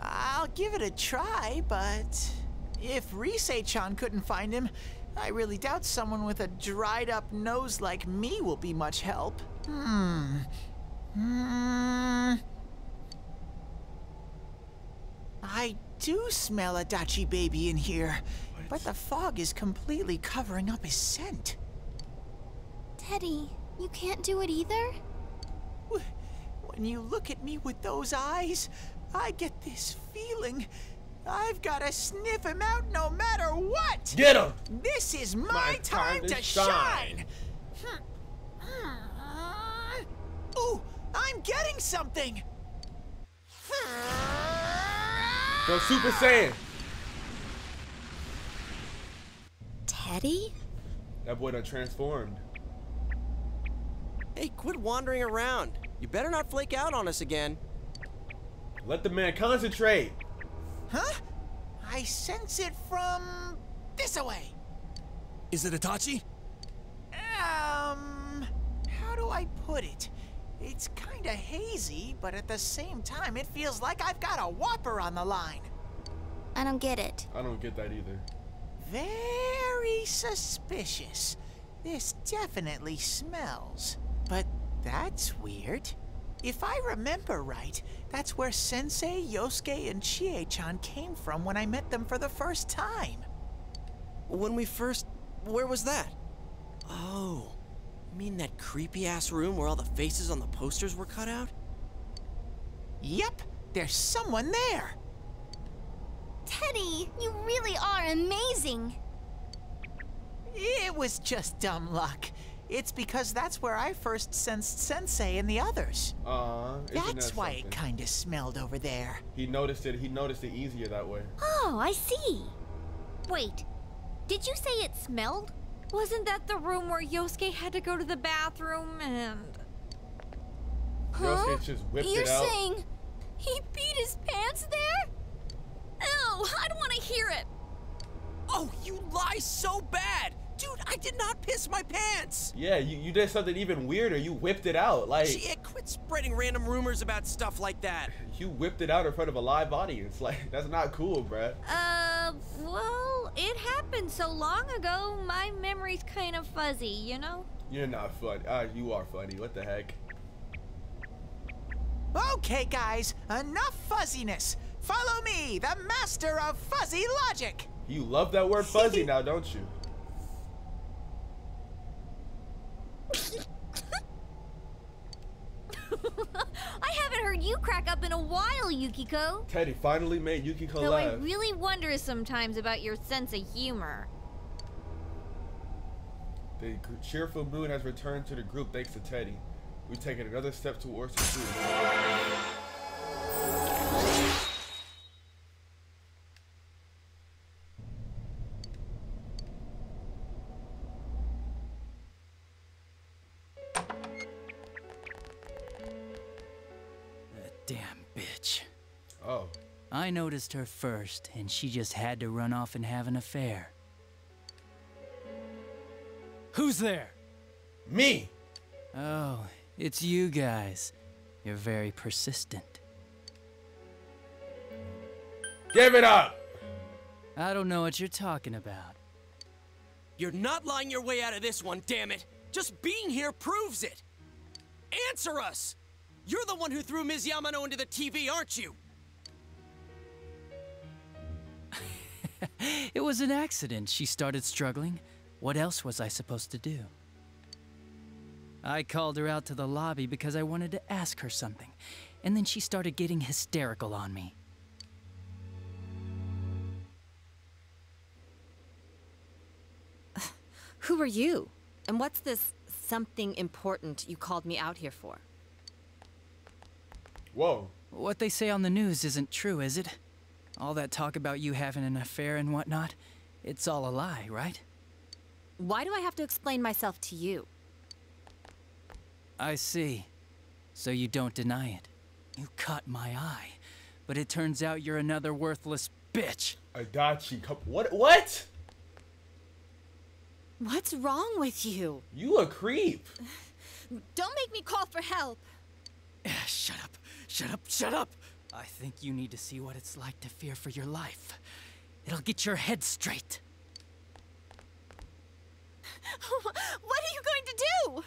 K: I'll give it a try, but if Rise-chan couldn't find him, I really doubt someone with a dried up nose like me will be much help. Hmm. Hmm. I do smell Adachi baby in here, but the fog is completely covering up his scent.
D: Teddie, you can't do it either?
K: When you look at me with those eyes, I get this feeling. I've got to sniff him out no matter what.
A: Get him!
K: This is my,
A: My
K: time,
A: time
K: to
A: to
K: shine. Hmm. Ooh, I'm getting something.
A: Go Super Saiyan.
C: Teddie?
A: That boy done transformed.
E: Hey, quit wandering around. You better not flake out on us again.
A: Let the man concentrate.
K: Huh? I sense it from this away.
F: Is it Adachi?
K: Um, how do I put it? It's kinda hazy, but at the same time, it feels like I've got a whopper on the line.
D: I don't get it.
A: I don't get that either.
K: Very suspicious. This definitely smells. But that's weird. If I remember right, that's where Sensei, Yosuke, and Chie-chan came from when I met them for the first time.
E: When we first. Where was that? Oh. You mean that creepy ass room where all the faces on the posters were cut out?
K: Yep, there's someone there.
D: Teddie, you really are amazing.
K: It was just dumb luck. It's because that's where I first sensed Sensei and the others.
A: Uh,
K: That's why it kinda smelled over there.
A: He noticed it. He noticed it easier that way.
B: Oh, I see. Wait, did you say it smelled? Wasn't that the room where Yosuke had to go to the bathroom and.
A: Yosuke just whipped
B: You're
A: it out.
B: saying he beat his pants there? Ew, I don't want to hear it.
E: Oh, you lie so bad! Dude, I did not piss my pants!
A: Yeah, you, you did something even weirder. You whipped it out. Like
E: Shit, quit spreading random rumors about stuff like that.
A: you whipped it out in front of a live audience. Like that's not cool, bruh.
B: Uh, well, it happened so long ago, my memory's kind of fuzzy, you know?
A: You're not funny. Ah, you are funny. What the heck?
K: Okay, guys, enough fuzziness. Follow me, the master of fuzzy logic.
A: You love that word fuzzy now, don't you?
B: I haven't heard you crack up in a while, Yukiko.
A: Teddie finally made Yukiko
B: Though I really wonder sometimes about your sense of humor.
A: The cheerful mood has returned to the group thanks to Teddie. We've taken another step towards improvement.
H: That I noticed her first, and she just had to run off and have an affair. Who's there?
A: Me!
H: Oh, it's you guys. You're very persistent.
A: Give it up!
H: I don't know what you're talking about.
E: You're not lying your way out of this one, damn it! Just being here proves it! Answer us! You're the one who threw Ms. Yamano into the TV, aren't you?
H: It was an accident. She started struggling. What else was I supposed to do? I called her out to the lobby because I wanted to ask her something, and then she started getting hysterical on me.
G: Who are you?
N: And what's this something important you called me out here for?
A: Whoa.
H: What they say on the news isn't true, is it? All that talk about you having an affair and whatnot, it's all a lie, right?
N: Why do I have to explain myself to you?
H: I see. So you don't deny it. You caught my eye. But it turns out you're another worthless bitch.
A: Adachi, come, what? What?
N: What's wrong with you?
A: You a creep.
N: Don't make me call for help.
H: shut up. Shut up. Shut up. I think you need to see what it's like to fear for your life. It'll get your head straight.
N: what are you going to do?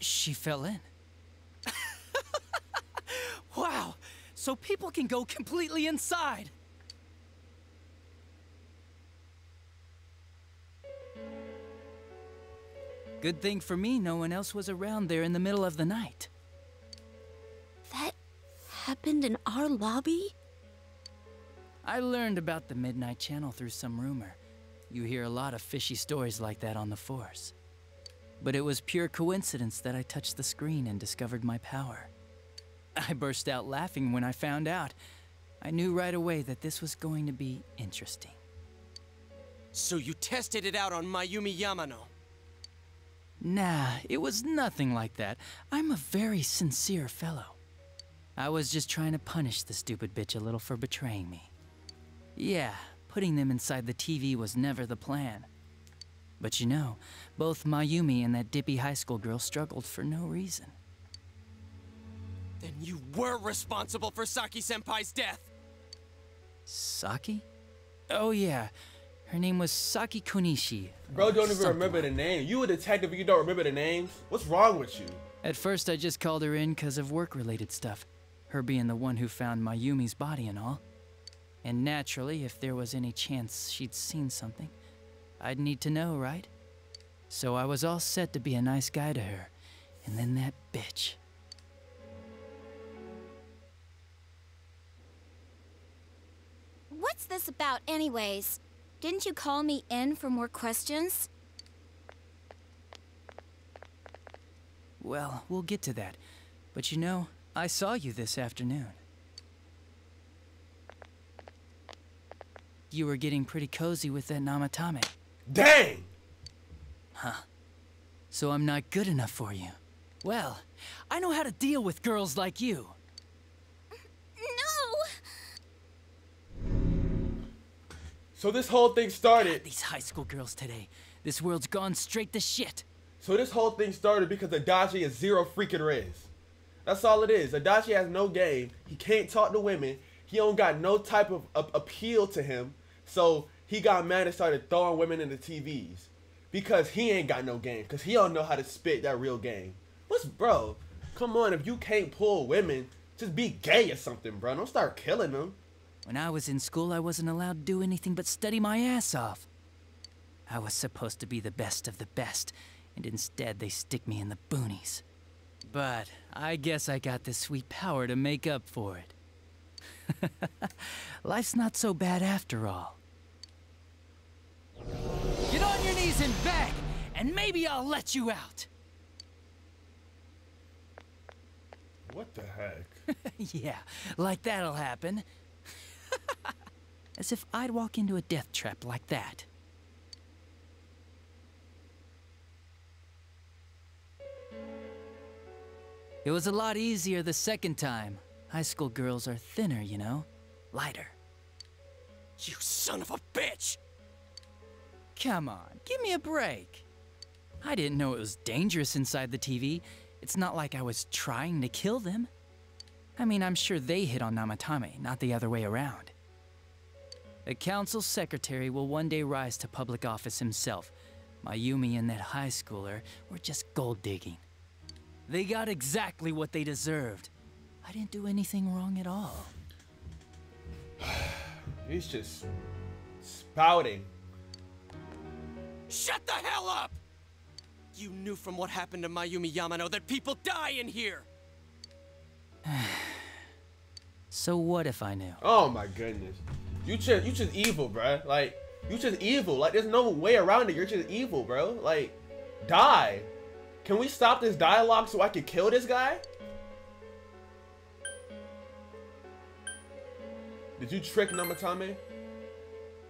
H: She fell in. wow! So people can go completely inside! Good thing for me, no one else was around there in the middle of the night.
C: That happened in our lobby?
H: I learned about the Midnight Channel through some rumor. You hear a lot of fishy stories like that on the Force. But it was pure coincidence that I touched the screen and discovered my power. I burst out laughing when I found out. I knew right away that this was going to be interesting.
E: So you tested it out on Mayumi Yamano?
H: Nah, it was nothing like that. I'm a very sincere fellow. I was just trying to punish the stupid bitch a little for betraying me. Yeah, putting them inside the TV was never the plan. But you know, both Mayumi and that dippy high school girl struggled for no reason.
E: Then you were responsible for Saki-senpai's death!
H: Saki? Oh yeah, her name was Saki Konishi.
A: Bro, don't even remember the name. You a detective and you don't remember the names? What's wrong with you?
H: At first, I just called her in because of work-related stuff. Her being the one who found Mayumi's body and all. And naturally, if there was any chance she'd seen something, I'd need to know, right? So I was all set to be a nice guy to her. And then that bitch.
D: What's this about, anyways? Didn't you call me in for more questions?
H: Well, we'll get to that. But you know, I saw you this afternoon. You were getting pretty cozy with that Namatame.
A: Dang!
H: Huh. So I'm not good enough for you. Well, I know how to deal with girls like you.
A: So this whole thing started.
H: God, these high school girls today. This world's gone straight to shit.
A: So this whole thing started because Adachi is zero freaking res. That's all it is. Adachi has no game. He can't talk to women. He don't got no type of, of appeal to him. So he got mad and started throwing women in the TVs. Because he ain't got no game. Because he don't know how to spit that real game. What's, bro? Come on, if you can't pull women, just be gay or something, bro. Don't start killing them.
H: When I was in school, I wasn't allowed to do anything but study my ass off. I was supposed to be the best of the best, and instead they stick me in the boonies. But I guess I got the sweet power to make up for it. Life's not so bad after all. Get on your knees and beg, and maybe I'll let you out.
A: What the heck?
H: yeah, like that'll happen. As if I'd walk into a death trap like that. It was a lot easier the second time. High school girls are thinner, you know? Lighter.
E: You son of a bitch!
H: Come on, give me a break. I didn't know it was dangerous inside the TV. It's not like I was trying to kill them. I mean, I'm sure they hit on Namatame, not the other way around. A council secretary will one day rise to public office himself. Mayumi and that high schooler were just gold digging. They got exactly what they deserved. I didn't do anything wrong at all.
A: He's just spouting.
E: Shut the hell up! You knew from what happened to Mayumi Yamano that people die in here!
H: so what if I knew?
A: Oh my goodness. You just you just evil, bruh. Like you just evil. Like there's no way around it. You're just evil, bro. Like die. Can we stop this dialogue so I can kill this guy? Did you trick Namatame?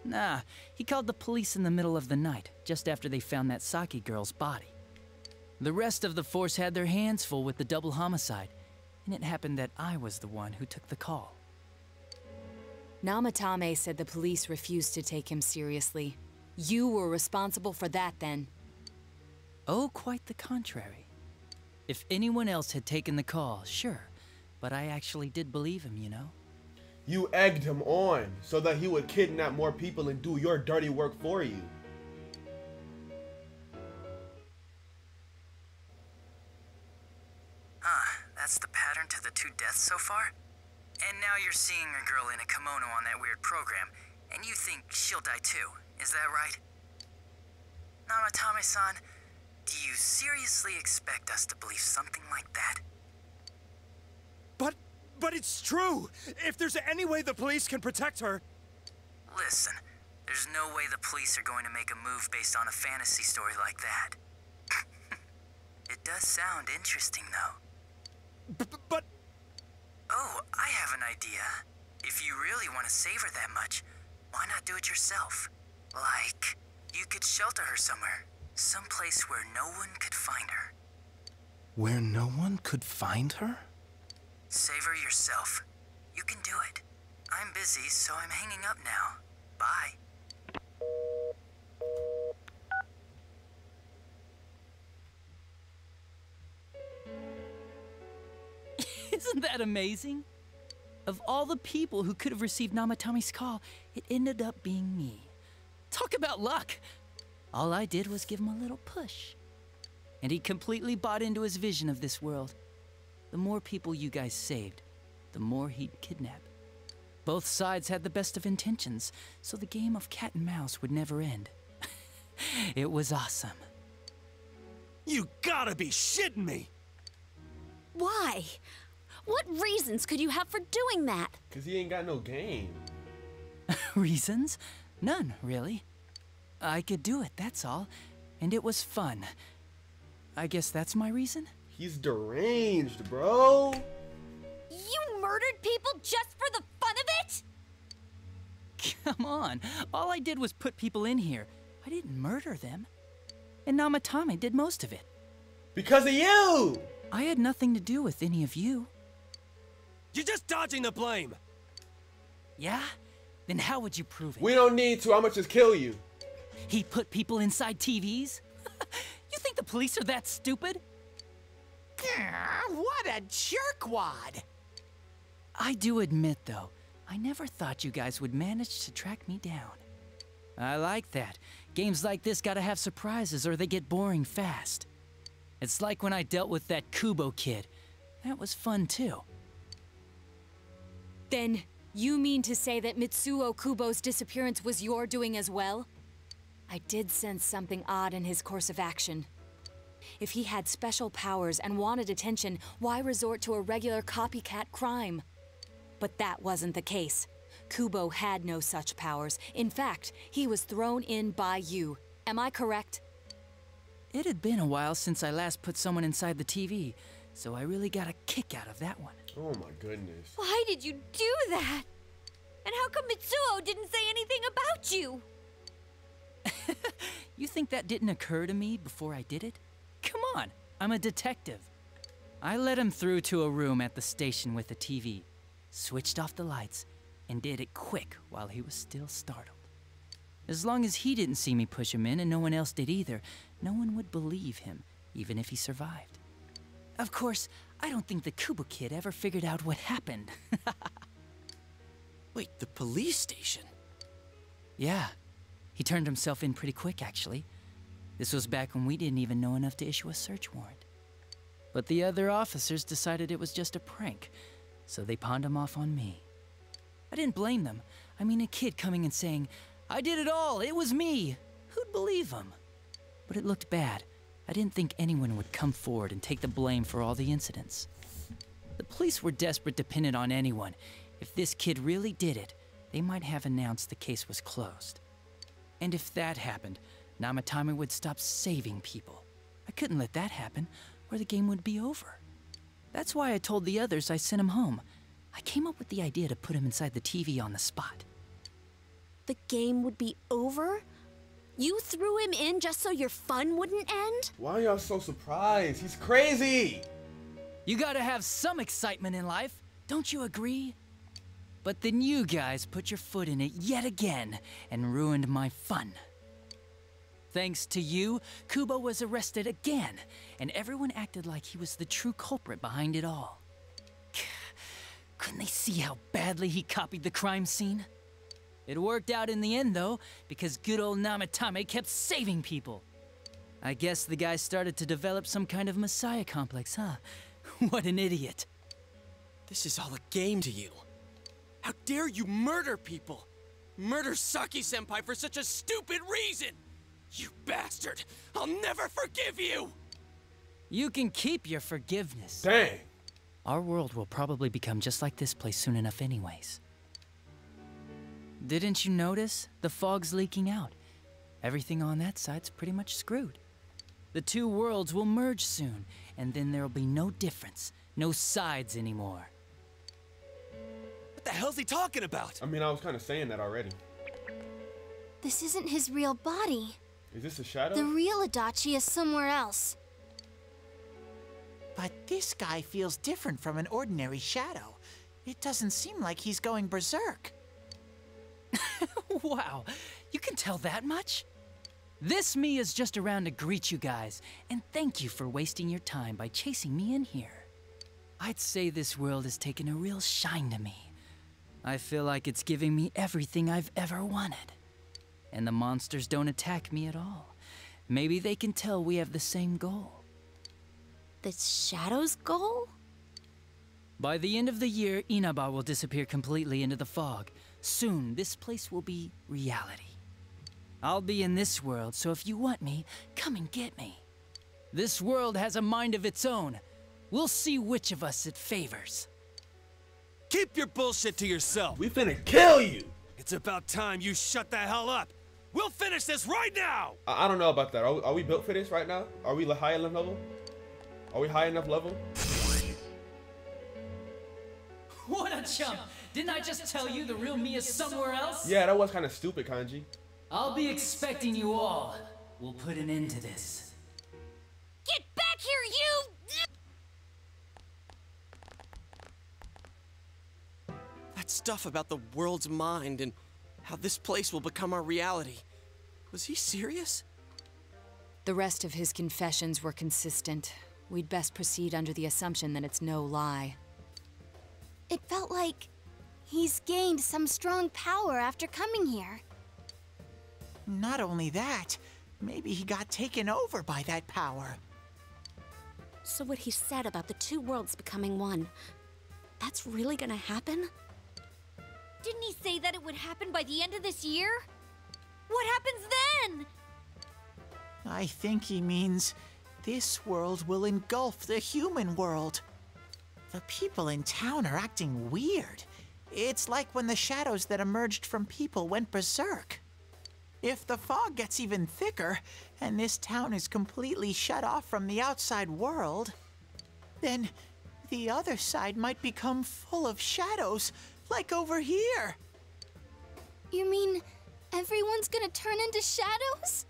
H: Nah, he called the police in the middle of the night, just after they found that Saki girl's body. The rest of the force had their hands full with the double homicide, and it happened that I was the one who took the call.
G: Namatame said the police refused to take him seriously. You were responsible for that then.
H: Oh, quite the contrary. If anyone else had taken the call, sure, but I actually did believe him, you know?
A: You egged him on so that he would kidnap more people and do your dirty work for you.
H: That's the pattern to the two deaths so far? And now you're seeing a girl in a kimono on that weird program, and you think she'll die too, is that right? Namatame-san, do you seriously expect us to believe something like that?
O: But, but it's true! If there's any way the police can protect her...
H: Listen, there's no way the police are going to make a move based on a fantasy story like that. it does sound interesting, though.
O: B but...
H: Oh, I have an idea. If you really want to save her that much, why not do it yourself? Like, you could shelter her somewhere. Someplace where no one could find her.
O: Where no one could find her?
H: Save her yourself. You can do it. I'm busy, so I'm hanging up now. Bye. Isn't that amazing? Of all the people who could have received Namatame's call, it ended up being me. Talk about luck! All I did was give him a little push. And he completely bought into his vision of this world. The more people you guys saved, the more he'd kidnap. Both sides had the best of intentions, so the game of cat and mouse would never end. it was awesome.
O: You gotta be shitting me!
C: Why? What reasons could you have for doing that?
A: Cause he ain't got no game.
H: Reasons? None, really. I could do it, that's all. And it was fun. I guess that's my reason?
A: He's deranged, bro.
B: You murdered people just for the fun of it?
H: Come on. All I did was put people in here. I didn't murder them. And Namatame did most of it.
A: Because of you!
H: I had nothing to do with any of you.
O: You're just dodging the blame!
H: Yeah? Then how would you prove it?
A: We don't need to. I'ma just kill you.
H: He put people inside TVs? you think the police are that stupid?
K: What a jerkwad!
H: I do admit, though, I never thought you guys would manage to track me down. I like that. Games like this gotta have surprises or they get boring fast. It's like when I dealt with that Kubo kid. That was fun, too.
G: Then, you mean to say that Mitsuo Kubo's disappearance was your doing as well? I did sense something odd in his course of action. If he had special powers and wanted attention, why resort to a regular copycat crime? But that wasn't the case. Kubo had no such powers. In fact, he was thrown in by you. Am I correct?
H: It had been a while since I last put someone inside the TV, so I really got a kick out of that one.
A: Oh my goodness.
B: Why did you do that? And how come Mitsuo didn't say anything about you?
H: You think that didn't occur to me before I did it? Come on, I'm a detective. I led him through to a room at the station with a TV, switched off the lights, and did it quick while he was still startled. As long as he didn't see me push him in and no one else did either, no one would believe him, even if he survived. Of course, I don't think the Kubo kid ever figured out what happened.
E: Wait, the police station?
H: yeah, he turned himself in pretty quick, actually. This was back when we didn't even know enough to issue a search warrant. But the other officers decided it was just a prank, so they pawned him off on me. I didn't blame them. I mean, a kid coming and saying, I did it all, it was me. Who'd believe him? But it looked bad. I didn't think anyone would come forward and take the blame for all the incidents. The police were desperate it on anyone. If this kid really did it, they might have announced the case was closed. And if that happened, Namatame would stop saving people. I couldn't let that happen, or the game would be over. That's why I told the others I sent him home. I came up with the idea to put him inside the TV on the spot.
C: The game would be over? You threw him in just so your fun wouldn't end?
A: Why are y'all so surprised? He's crazy!
H: You gotta have some excitement in life, don't you agree? But then you guys put your foot in it yet again and ruined my fun. Thanks to you, Kubo was arrested again, and everyone acted like he was the true culprit behind it all. Couldn't they see how badly he copied the crime scene? It worked out in the end, though, because good old Namatame kept saving people. I guess the guy started to develop some kind of messiah complex, huh? what an idiot.
E: This is all a game to you. How dare you murder people? Murder Saki senpai for such a stupid reason! You bastard! I'll never forgive you!
H: You can keep your forgiveness.
A: Dang!
H: Our world will probably become just like this place soon enough, anyways. Didn't you notice? The fog's leaking out. Everything on that side's pretty much screwed. The two worlds will merge soon, and then there'll be no difference, no sides anymore.
E: What the hell's he talking about?
A: I mean, I was kind of saying that already.
D: This isn't his real body.
A: Is this a shadow?
D: The real Adachi is somewhere else.
K: But this guy feels different from an ordinary shadow. It doesn't seem like he's going berserk.
H: wow, you can tell that much? This me is just around to greet you guys, and thank you for wasting your time by chasing me in here. I'd say this world has taken a real shine to me. I feel like it's giving me everything I've ever wanted. And the monsters don't attack me at all. Maybe they can tell we have the same goal.
C: The Shadow's goal?
H: By the end of the year, Inaba will disappear completely into the fog. Soon, this place will be reality. I'll be in this world, so if you want me, come and get me. This world has a mind of its own. We'll see which of us it favors.
F: Keep your bullshit to yourself.
A: We finna kill you.
F: It's about time you shut the hell up. We'll finish this right now.
A: I, I don't know about that. Are we, are we built for this right now? Are we high enough level? Are we high enough level?
H: What a chump! Didn't I just tell you the real me is somewhere else?
A: Yeah, that was kind of stupid, Kanji.
H: I'll be expecting you all. We'll put an end to this.
B: Get back here, you!
E: That stuff about the world's mind and how this place will become our reality. Was he serious?
G: The rest of his confessions were consistent. We'd best proceed under the assumption that it's no lie.
D: It felt like he's gained some strong power after coming here.
K: Not only that, maybe he got taken over by that power.
C: So what he said about the two worlds becoming one, that's really gonna happen?
B: Didn't he say that it would happen by the end of this year? What happens then?
K: I think he means this world will engulf the human world. The people in town are acting weird. It's like when the shadows that emerged from people went berserk. If the fog gets even thicker, and this town is completely shut off from the outside world, then the other side might become full of shadows, like over here.
D: You mean everyone's gonna turn into shadows?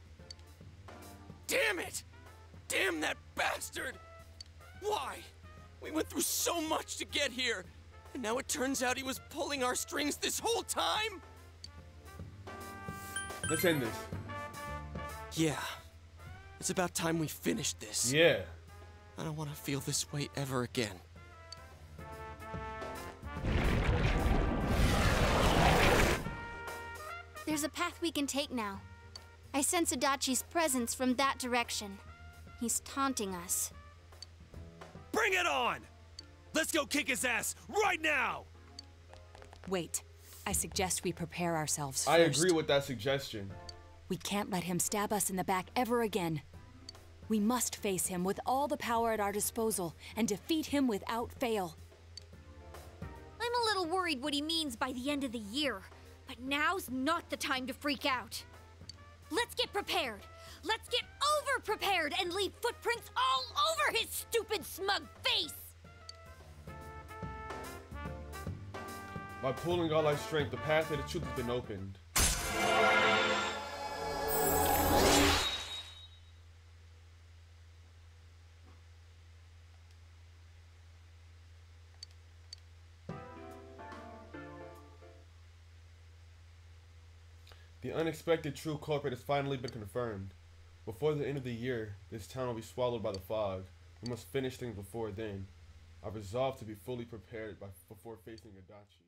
E: Damn it! Damn that bastard! Why? We went through so much to get here, and now it turns out he was pulling our strings this whole time?
A: Let's end this.
E: Yeah. It's about time we finished this.
A: Yeah.
E: I don't want to feel this way ever again.
D: There's a path we can take now. I sense Adachi's presence from that direction. He's taunting us.
F: Bring it on! Let's go kick his ass right now!
G: Wait. I suggest we prepare ourselves first.
A: I agree with that suggestion.
G: We can't let him stab us in the back ever again. We must face him with all the power at our disposal and defeat him without fail.
B: I'm a little worried what he means by the end of the year. But now's not the time to freak out. Let's get prepared. Let's get over prepared and leave footprints all over his stupid smug face.
A: By pulling all our strength, the path to the truth has been opened. The unexpected true culprit has finally been confirmed. Before the end of the year, this town will be swallowed by the fog. We must finish things before then. I resolve to be fully prepared by, before facing Adachi.